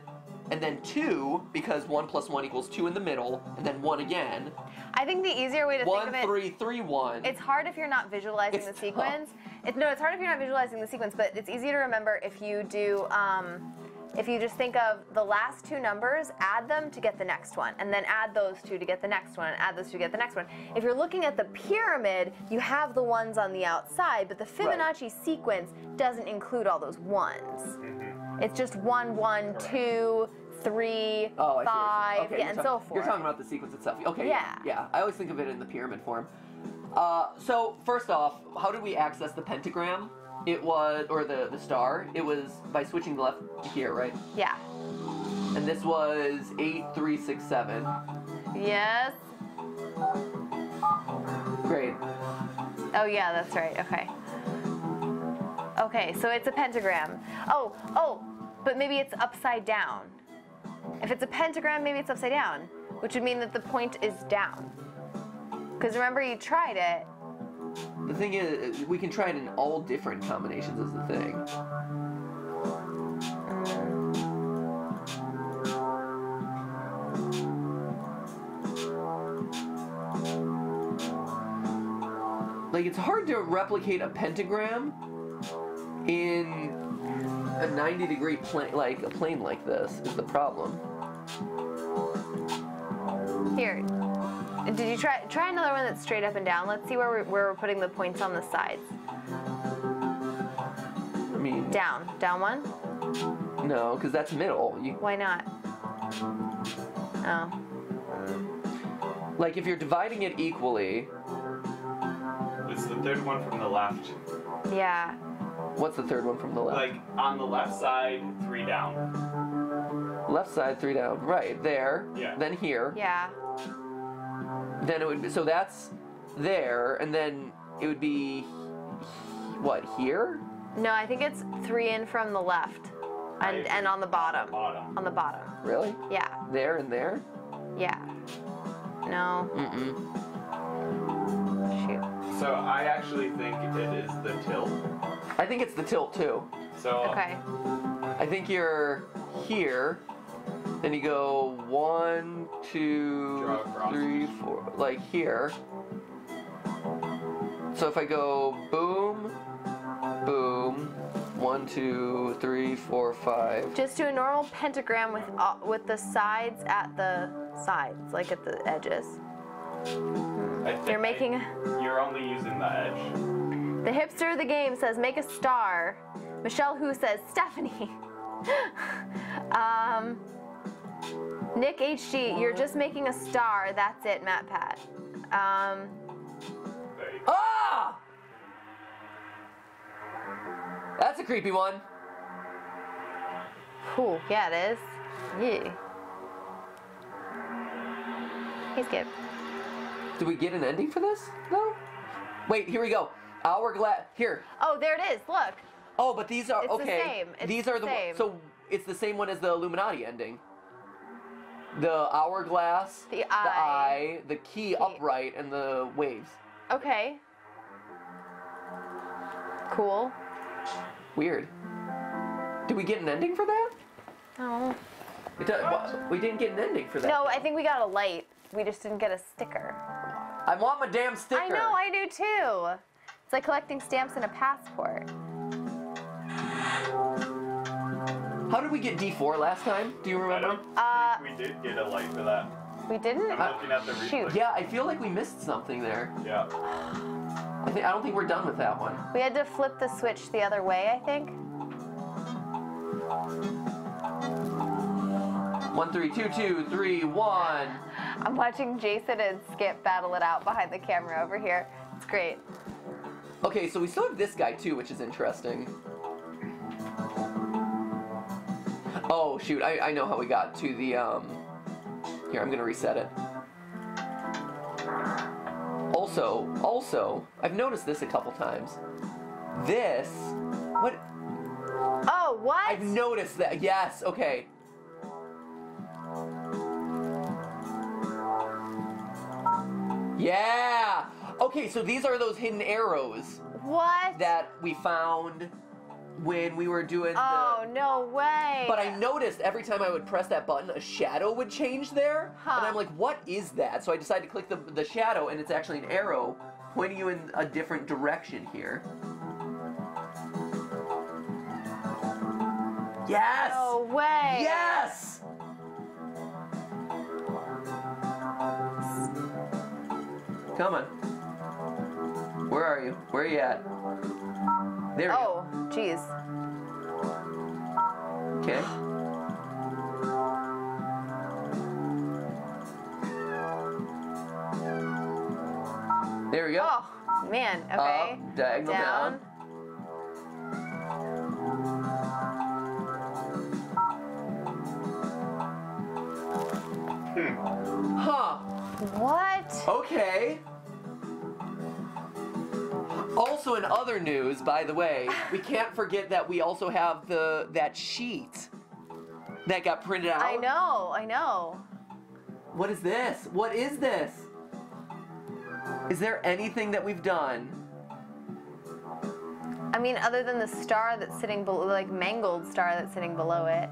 and then two, because one plus one equals two in the middle, and then one again. I think the easier way to One, think of it. three, three, one. It's hard if you're not visualizing the sequence. It's no, it's hard if you're not visualizing the sequence, but it's easy to remember if you do. Um, if you just think of the last two numbers, add them to get the next one, and then add those two to get the next one, and add those two to get the next one. If you're looking at the pyramid, you have the ones on the outside, but the Fibonacci sequence doesn't include all those ones. It's just one, one, two, three, Oh, I see what you're saying. five, Okay, yeah, and so forth. You're talking about the sequence itself. Okay. Yeah. Yeah. I always think of it in the pyramid form. Uh, so first off, how did we access the pentagram? It was, or the the star. It was by switching the left to here, right? yeah. And this was eight, three, six, seven. Yes. Great. Oh yeah, that's right. Okay. Okay, so it's a pentagram. Oh, oh, but maybe it's upside down. If it's a pentagram, maybe it's upside down, which would mean that the point is down. Because remember, you tried it. The thing is, we can try it in all different combinations. Is the thing. Like it's hard to replicate a pentagram in a 90 degree plane, like a plane like this. Is the problem? Here. Did you try try another one that's straight up and down? Let's see where we're, where we're putting the points on the sides. I mean, Down. Down one? no, because that's middle. You, Why not? Oh. like if you're dividing it equally, It's the third one from the left. Yeah. what's the third one from the left? Like on the left side, three down. Left side, three down. Right there. Yeah. Then here. Yeah. Then it would be so that's there, and then it would be what here? No, I think it's three in from the left, and and on the bottom. Bottom. On the bottom. Really? Yeah. There and there? Yeah. No. Mm-mm. Shoot. So I actually think it is the tilt. I think it's the tilt too. So Okay. I think you're here. Then you go one, two, Draw across. three, four, like here. So if I go boom, boom, one, two, three, four, five. Just do a normal pentagram with uh, with the sides at the sides, like at the edges. You're making I- you're only using the edge. the hipster of the game says make a star. Michelle Who says Stephanie. um, Nick HG, you're just making a star. That's it, MatPat. Um, There you go. Ah! That's a creepy one. cool. Yeah, it is. Yeah. He's good. Do we get an ending for this? No. Wait, here we go. Hourglass. Here. Oh, there it is. Look. Oh, but these are It's the okay. same. It's these the are the same. so it's the same one as the Illuminati ending. The hourglass, The the eye. eye, the key upright, and the waves. Okay. Cool. Weird. Did we get an ending for that? Oh. It does, we didn't get an ending for that. No, I think we got a light. We just didn't get a sticker. I want my damn sticker. I know, I do too. It's like collecting stamps in a passport. How did we get D4 last time? Do you I remember? don't Uh, think we did get a light for that. We didn't? I'm looking at the Shoot. Yeah, I feel like we missed something there. Yeah. I think I don't think we're done with that one. We had to flip the switch the other way, I think. One, three, two, two, three, one. I'm watching Jason and Skip battle it out behind the camera over here. It's great. Okay, so we still have this guy too, which is interesting. Oh shoot, I, I know how we got to the um here, I'm gonna reset it. Also, also, I've noticed this a couple times. This what Oh, what? I've noticed that yes, okay. Yeah! Okay, so these are those hidden arrows what? that we found when we were doing oh, the. no way. But I noticed every time I would press that button, a shadow would change there, Huh. and I'm like, "What is that?" So I decided to click the the shadow, and it's actually an arrow pointing you in a different direction here. Yes. No way. Yes. Come on. Where are you? Where are you at? There we Oh, jeez. Okay. There we go. Oh, man. Okay. Up, diagonal down. Hmm. Huh. What? Okay. Also in other news, by the way, we can't forget that we also have the that sheet that got printed out. I know, I know. What is this? What is this? Is there anything that we've done? I mean, other than the star that's sitting below, like mangled star that's sitting below it.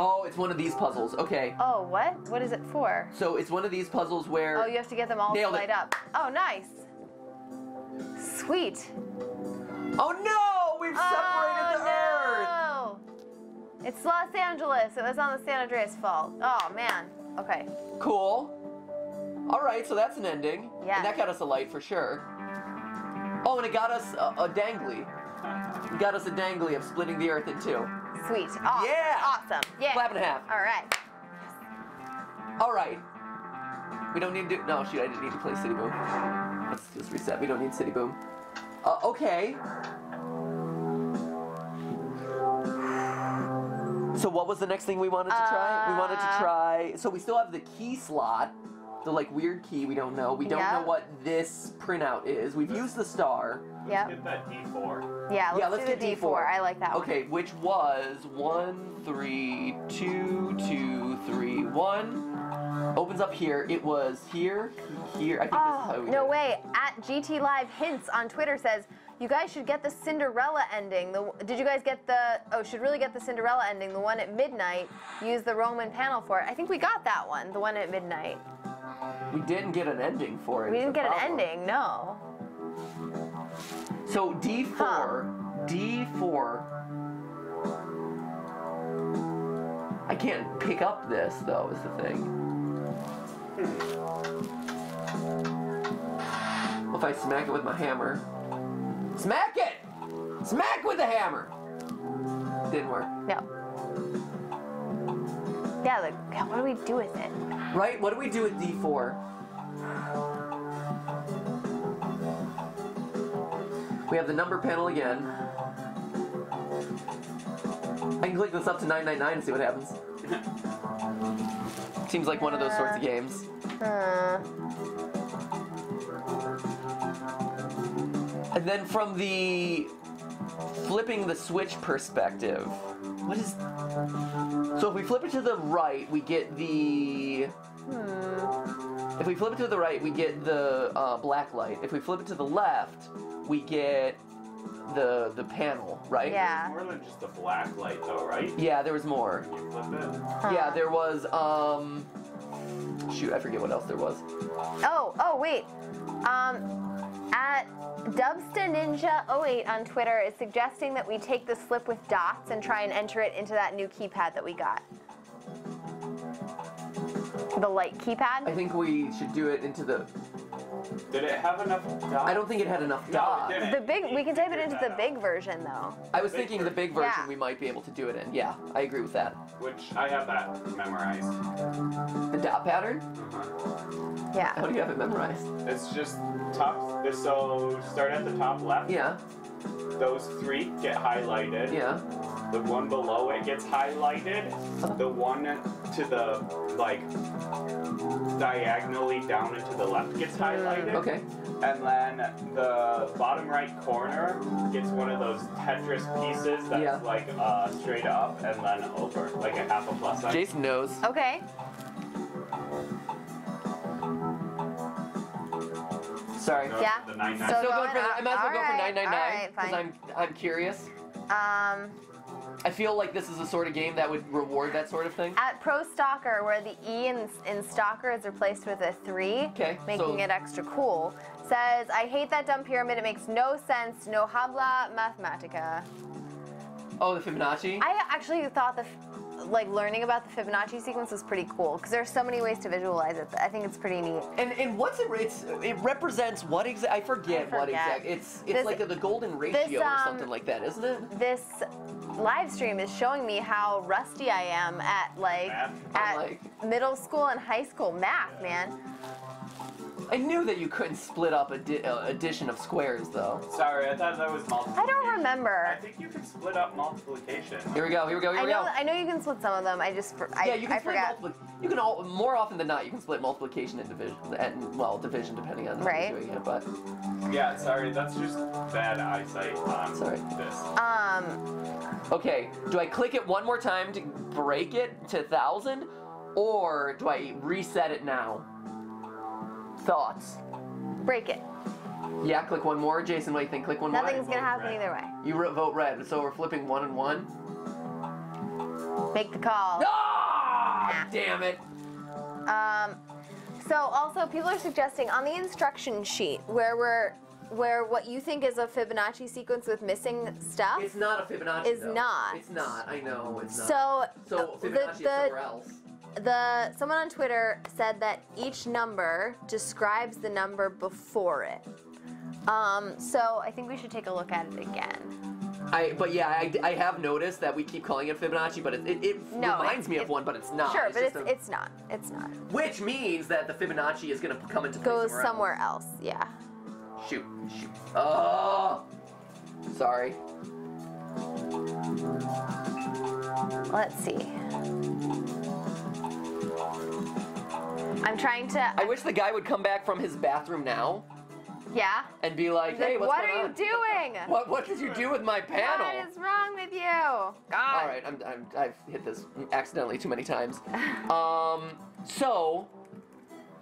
Oh, it's one of these puzzles. Okay. Oh, what? What is it for? So it's one of these puzzles where Oh, you have to get them all to Nailed it. light up. Oh, nice. Sweet. Oh no! We've separated oh, the Earth! oh, no. It's Los Angeles. It was on the San Andreas fault. Oh, man. Okay. Cool. All right, so that's an ending. Yeah. And that got us a light for sure. Oh, and it got us a, a dangly. It got us a dangly of splitting the Earth in two. Sweet. Awesome. Yeah. Awesome. Yeah. Clap and a half. All right. All right. We don't need to. Do. No, shoot, I didn't need to play City Boom. Let's just reset. We don't need City Boom. Uh, okay. So what was the next thing we wanted to try? we wanted to Uh, try. So we still have the key slot, the like weird key. We don't know. We don't know what this printout is. We've used the star. Yep. Get that D4. Yeah, let's, yeah, let's do get the D4. D4. I like that one. Okay, which was one, three, two, two, three, one. Opens up here. It was here, here. I think this is how Oh, we no did way. At GT Live Hints on Twitter says, you guys should get the Cinderella ending. The, did you guys get the, oh, should really get the Cinderella ending, the one at midnight. Use the Roman panel for it. I think we got that one, the one at midnight. We didn't get an ending for it. We didn't get an problem. ending, no. So D4, Huh. D4. I can't pick up this though. Is the thing. If I smack it with my hammer, smack it, smack with the hammer. Didn't work. No. Yeah, like, what do we do with it? Right? What do we do with D4? We have the number panel again. I can click this up to 999 and see what happens. Seems like one of those sorts of games. And then from the flipping the switch perspective, what is. So if we flip it to the right, we get the. If we flip it to the right, we get the uh, black light. If we flip it to the left, we get the the panel, right? yeah. More than just a black light, though, right? Yeah, there was more. When you flip it. Yeah, there was um shoot, I forget what else there was. Oh, oh, wait. Um, at Dubsta Ninja 08 on Twitter is suggesting that we take the slip with dots and try and enter it into that new keypad that we got. The light keypad? I think we should do it into the Did it have enough dots? I don't think it had enough No, it dots. didn't. The big, we can type it into the big version though. I was Big thinking the big version. version Yeah. we might be able to do it in. Yeah, I agree with that. Which I have that memorized. The dot pattern? Uh-huh. Yeah. How do you have it memorized? It's just top. So start at the top left. Yeah, Those three get highlighted. yeah. The one below it gets highlighted. The one to the like diagonally down and to the left gets highlighted. Okay. And then the bottom right corner gets one of those Tetris pieces that's Yeah. like uh, straight up and then over, like a half a plus sign. Jason knows. Okay. Sorry. No, Yeah. The nine nine. So- Still going going for the, I might as well up. go for 999 because fine. I'm I'm curious. Um, I feel like this is the sort of game that would reward that sort of thing. at Pro Stalker, where the E in, in Stalker is replaced with a three, Okay, making so- it extra cool, says, I hate that dumb pyramid. It makes no sense. No habla mathematica. Oh, the Fibonacci. I actually thought the, f- like, learning about the Fibonacci sequence was pretty cool because there are so many ways to visualize it. I think it's pretty neat. And and what's it? It's it represents what exactly? I forget what exactly. It's it's This- like the golden ratio or um, something like that, isn't it? This live stream is showing me how rusty I am at, like, Math? at Like- middle school and high school math, man. I knew that you couldn't split up a di- uh, addition of squares though. Sorry, I thought that was multiplication. I don't remember. I think you can split up multiplication. Here we go. Here we go. Here I we know, go. I know you can split some of them. I just, for, I, yeah, you can I split forgot. multiple. You can all more often than not. You can split multiplication and division, and well, division depending on how Right. you're doing it. But Yeah, sorry, that's just bad eyesight on Sorry. this. Um, okay, do I click it one more time to break it to thousand, or do I reset it now? Thoughts? break it. Yeah, click one more. Jason, what do you think? Click one more. Nothing's gonna happen red. either way. You re- vote red, so we're flipping one and one. Make the call. Ah! Damn it! Um, so also people are suggesting on the instruction sheet where we're where what you think is a Fibonacci sequence with missing stuff. It's not a Fibonacci. Is though. not. It's not. I know. It's not. so So uh, Fibonacci the, is somewhere the, else. The someone on Twitter said that each number describes the number before it. Um, so I think we should take a look at it again. I, but yeah, I, I have noticed that we keep calling it Fibonacci, but it, it, it No, reminds it's- me of one, but it's not. sure, but it's a- it's not. It's not. which means that the Fibonacci is going to come into play Goes somewhere, somewhere else. Yeah. Shoot, shoot. Oh, sorry. Let's see. I'm trying to. I wish the guy would come back from his bathroom now yeah. and be like, "Hey, like, what's what going are on? you doing? What what did you do with my panel?" What is wrong with you? God. All right, I'm, I'm, I've hit this accidentally too many times. Um, so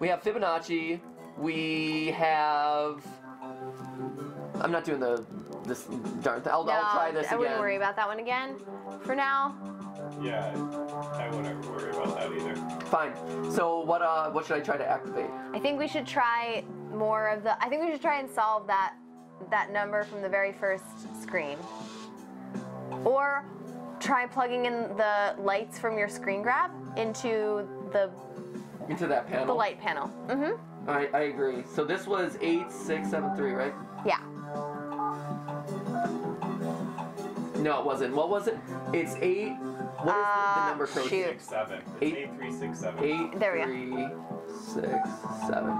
we have Fibonacci. We have. I'm not doing the this darn thing. I'll, No, I'll try this I wouldn't worry about that one again. For now, Yeah, I wouldn't worry about that either. Fine. So what uh what should I try to activate? I think we should try more of the. I think we should try and solve that that number from the very first screen, or try plugging in the lights from your screen grab into the Into that panel. the light panel. Mm-hmm. I, I agree. So this was eight six seven three, right? Yeah. No, it wasn't. What was it? It's eight. What is the, the Uh, number code? shoot. Six seven. Eight- eight three six seven. Eight, There we go. three, six, seven.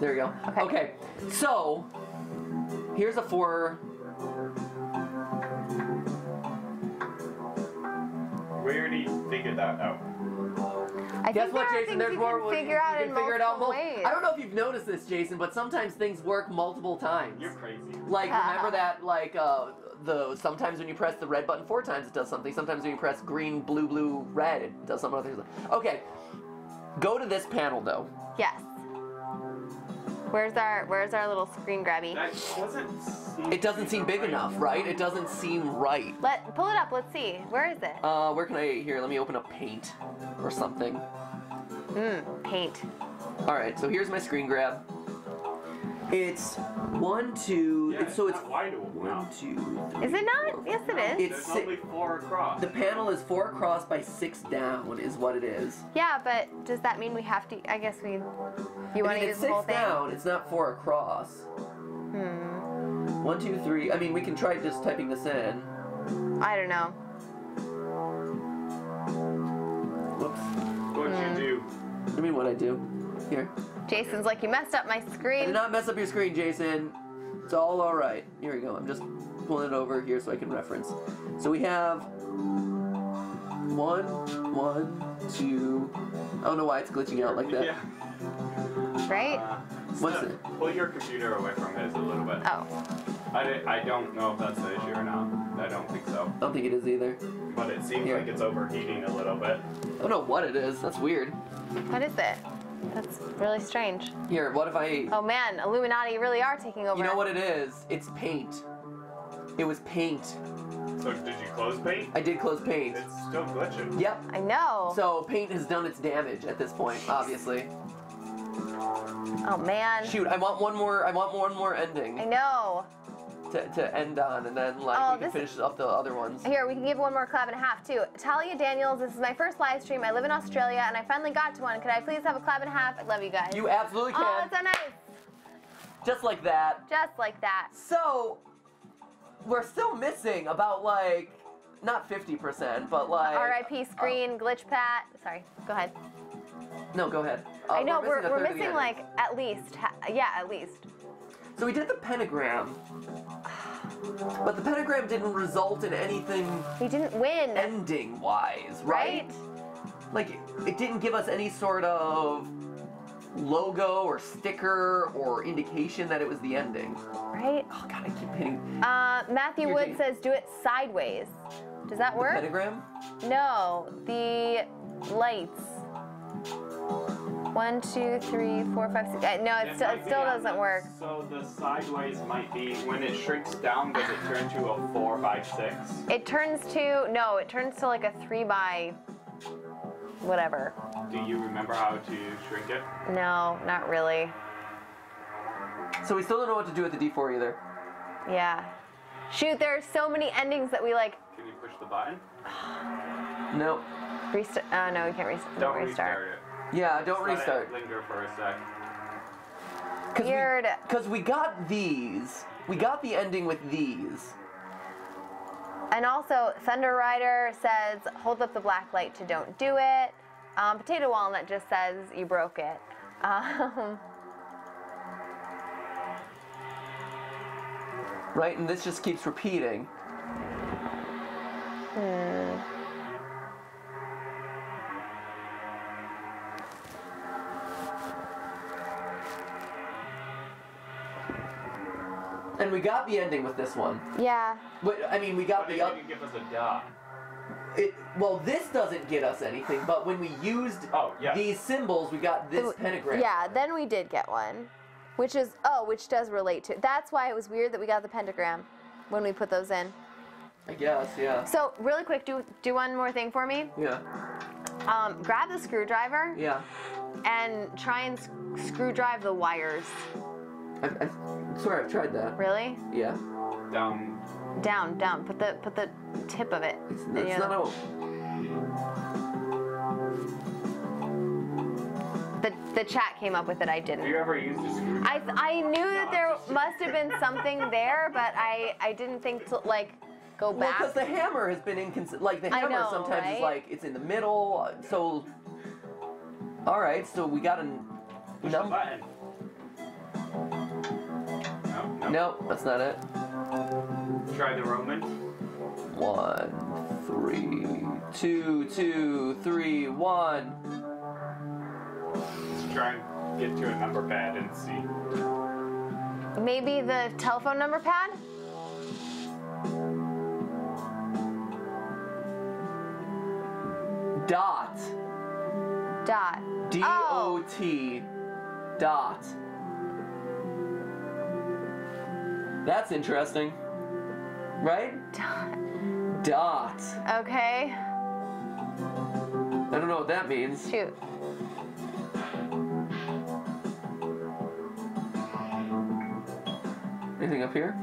There you go. Okay. Okay. So here's a four. Where We already figured that out. I Guess what, Jason? There's you more. can you- figure you can in figure it out mul- ways. I don't know if you've noticed this, Jason, but sometimes things work multiple times. You're crazy. Like remember that like uh the sometimes when you press the red button four times it does something. Sometimes when you press green, blue, blue, red it does something. other. Okay. Go to this panel though. Yes. Where's our Where's our little screen grabby? That doesn't seem. It doesn't seem big right. enough, right? It doesn't seem right. Let pull it up. Let's see. Where is it? Uh, where can I here? Let me open up Paint or something. Hmm. Paint. All right, so here's my screen grab. It's one, two. Yeah, it's, so it's not wide one, now. two. three, Is it not? four, Yes, it is. It's There's only four across. the panel is four across by six down, is what it is. Yeah, but does that mean we have to? I guess we. You want mean, to it's use the whole six thing? down. It's not four across. Hmm. One, two, three. I mean, we can try just typing this in. I don't know. Whoops. What'd Hmm. you do? I mean, what I do. Here. Jason's like, you messed up my screen. I did not mess up your screen, Jason. It's all alright. Here we go. I'm just pulling it over here so I can reference. So we have one, one, two. I don't know why it's glitching out like that. Yeah. Right? Uh, What's it? Pull your computer away from his a little bit. Oh. I, di- I don't know if that's the issue or not. I don't think so. I don't think it is either. But it seems Here. like it's overheating a little bit. I don't know what it is. That's weird. What is it? That's really strange. Here, what if I. Oh man, Illuminati really are taking over. You know what it is? It's paint. It was paint. So did you close paint? I did close paint. It's still glitching. Yep. I know. So paint has done its damage at this point, obviously. Oh man. Shoot, I want one more. I want one more ending. I know. to, to end on, and then like Oh, we can finish up the other ones. Here, we can give one more clap and a half too. Talia Daniels, this is my first live stream. I live in Australia and I finally got to one. Could I please have a clap and a half? I love you guys. You absolutely can. oh, can, it's so nice. just like that. Just like that. So we're still missing about like not 50%, but like R.I.P. Uh, screen, glitch pat. Sorry, go ahead. No, go ahead. Uh, I know, we're, we're missing like at least, ha- yeah, at least. So we did the pentagram, but the pentagram didn't result in anything We didn't win, ending wise, right? right? Like it, didn't give us any sort of logo or sticker or indication that it was the ending. Right? Oh god, I keep hitting Uh, Matthew Wood says do it sideways. Does that work? pentagram. No, the lights. One, two, three, four, five, six. Uh, no, it, still, it still doesn't the- work. So the sideways might be when it shrinks down. Does it turn to a four by six? It turns to no, it turns to like a three by whatever. Do you remember how to shrink it? No, not really. So we still don't know what to do with the D4 either. Yeah. Shoot, there are so many endings that we like Can you push the button? No. Restart. Uh, no, we can't rest- Don't restart. restart. Yeah, don't Just let it restart. linger for a sec. Cause Weird. We, Cause we got these. We got the ending with these. And also, Thunder Rider says, hold up the black light to don't do it. Um, Potato Walnut just says, you broke it. Um, Right? And this just keeps repeating. hmm. We got the ending with this one. Yeah. Wait, I mean, we got But the it up. give us a dot. It, well, this doesn't get us anything, but when we used Oh, yeah. these symbols, we got this Th- pentagram. Yeah, then we did get one. Which is, oh, which does relate to. That's why it was weird that we got the pentagram when we put those in. I guess, yeah. So, really quick, do, do one more thing for me. Yeah. Um, grab the screwdriver Yeah. and try and s- screw drive the wires. I, I swear I've tried that. Really? Yeah. Down. Down, down. Put the put the tip of it. It's, it's the not other- a. the the chat came up with it. I didn't. you ever used a screwdriver? I I knew that there must have been something there, but I I didn't think to like go Well, back. because the hammer has been inconsistent. Like the I hammer know, sometimes right? is like it's in the middle. uh, So. All right. So we got an. Push the No. button. No, no. No, that's not it. Try the Roman. One, three, two, two, three, one. Let's try and get to a number pad and see. Maybe the telephone number pad. Dot. Dot. D O oh. T. Dot. That's interesting. Right? Dot. Dot. Okay. I don't know what that means. Shoot. Anything up here?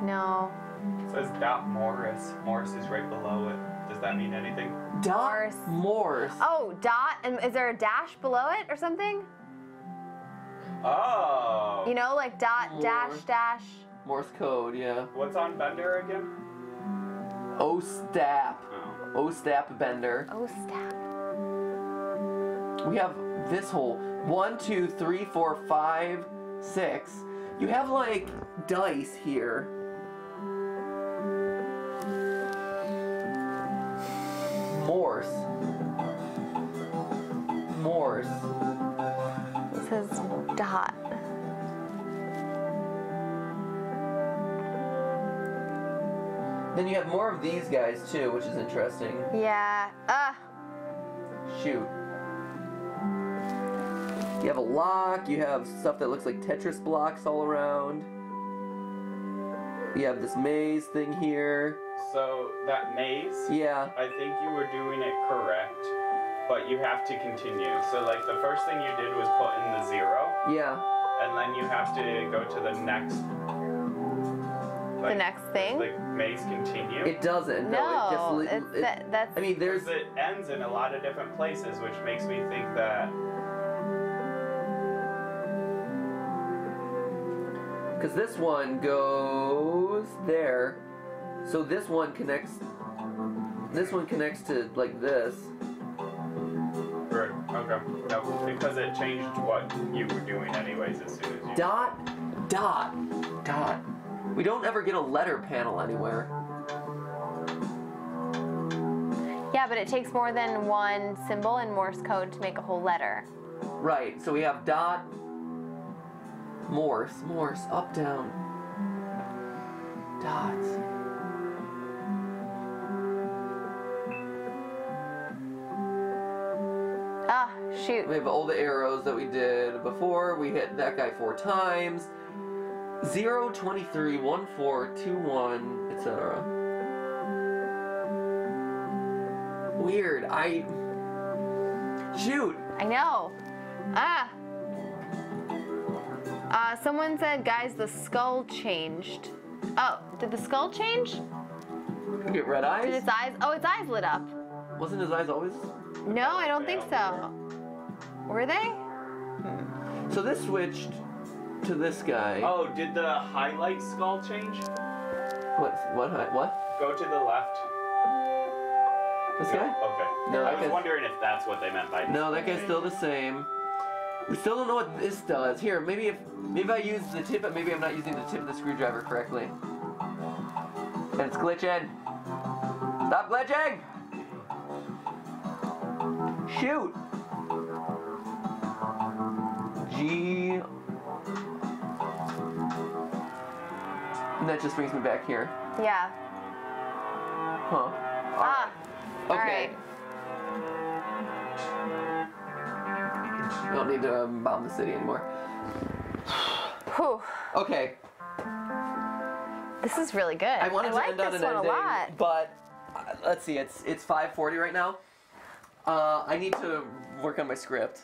No. It says dot Morris. Morris is right below it. Does that mean anything? Dot Morse. Morse. Oh, dot. And is there a dash below it or something? Oh. You know, like dot, dash, dash. Morse code, yeah. What's on Bender again? OSTAP. Oh. OSTAP Bender. Snap. We have this whole one, two, three, four, five, six. You have like dice here. Morse. Morse. Then you have more of these guys too, which is interesting. Yeah. Ah. Shoot. You have a lock, you have stuff that looks like Tetris blocks all around. You have this maze thing here. So that maze, Yeah. I think you were doing it correct, but you have to continue. So like the first thing you did was put in the zero, Yeah. and then you have to go to the next. The next thing? The maze continue. It doesn't. No, No, it just it- that, that's. I mean, there's it ends in a lot of different places, which makes me think that because this one goes there. So this one connects this one connects to like this. Right, okay. No, because it changed what you were doing anyways as soon as you Dot dot dot. We don't ever get a letter panel anywhere. yeah, but it takes more than one symbol in Morse code to make a whole letter. Right. So we have dot Morse, Morse, up, down. Dots. Ah, shoot. We have all the arrows that we did before. We hit that guy four times. 0, 23, 1, 4, 2, 1, etc. Weird. I. Shoot! I know. Ah. Uh, someone said, guys, the skull changed. Oh, did the skull change? Get red Did eyes? its eyes? Oh, its eyes lit up. Wasn't his eyes always? No, I don't think so. Were they? So this switched to this guy. Oh, did the highlight skull change? What? What? What? Go to the left. This guy? Okay. No, I was wondering if that's what they meant by No, that guy's still the same. We still don't know what this does. Here, maybe if maybe I use the tip, maybe I'm not using the tip of the screwdriver correctly. And it's glitching. Stop glitching! Shoot! G. And that just brings me back here. Yeah. Huh. Ah. All Okay. right. We don't need to um, bomb the city anymore. Whew. Okay. This is really good. I wanted to like end on an ending, lot. but uh, let's see. It's it's 5:40 right now. Uh, I need to work on my script.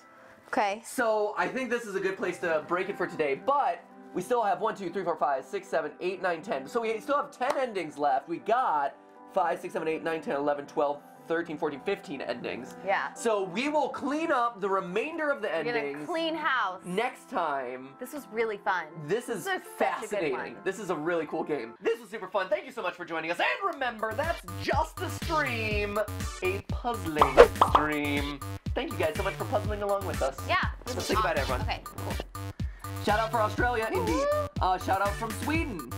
Okay. So I think this is a good place to break it for today. But we still have one, two, three, four, five, six, seven, eight, nine, ten. So we still have 10 endings left. We got 5, 6, 7, 8, 9, 10, 11, 12, 13, 14, 15 endings. Yeah. So we will clean up the remainder of the We're endings gonna clean house. next time. This was really fun. This is This is such a good fascinating. This is a really cool game. This was super fun. Thank you so much for joining us. And remember, that's just a stream, a puzzling stream. Thank you guys so much for puzzling along with us. Yeah. Let's goodbye to everyone. Okay. Cool. Shout out for Australia, indeed. Uh, shout out from Sweden.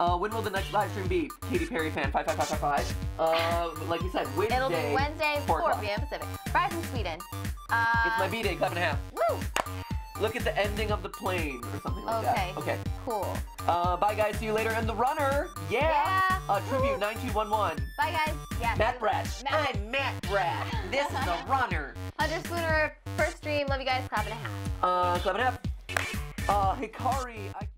Uh, when will the next live stream be? Katy Perry fan, 5555. Uh, like you said, Wednesday. It'll be Wednesday, 4 o'clock. p.m. Pacific. Rise from Sweden. Uh, It's my B-day, clap and a half. Woo! Look at the ending of the plane or something like Okay. that. Okay. Cool. Uh, bye guys, see you later. And the runner, yeah. Yeah. Uh, tribute Woo. 9211. Bye, guys. Yeah. Matt Brad. Matt- I'm Matt Brad. This is the runner. Hunter Spooner, first stream. Love you guys. Clap and a half. Uh, clap and a half. Uh, Hikari. I-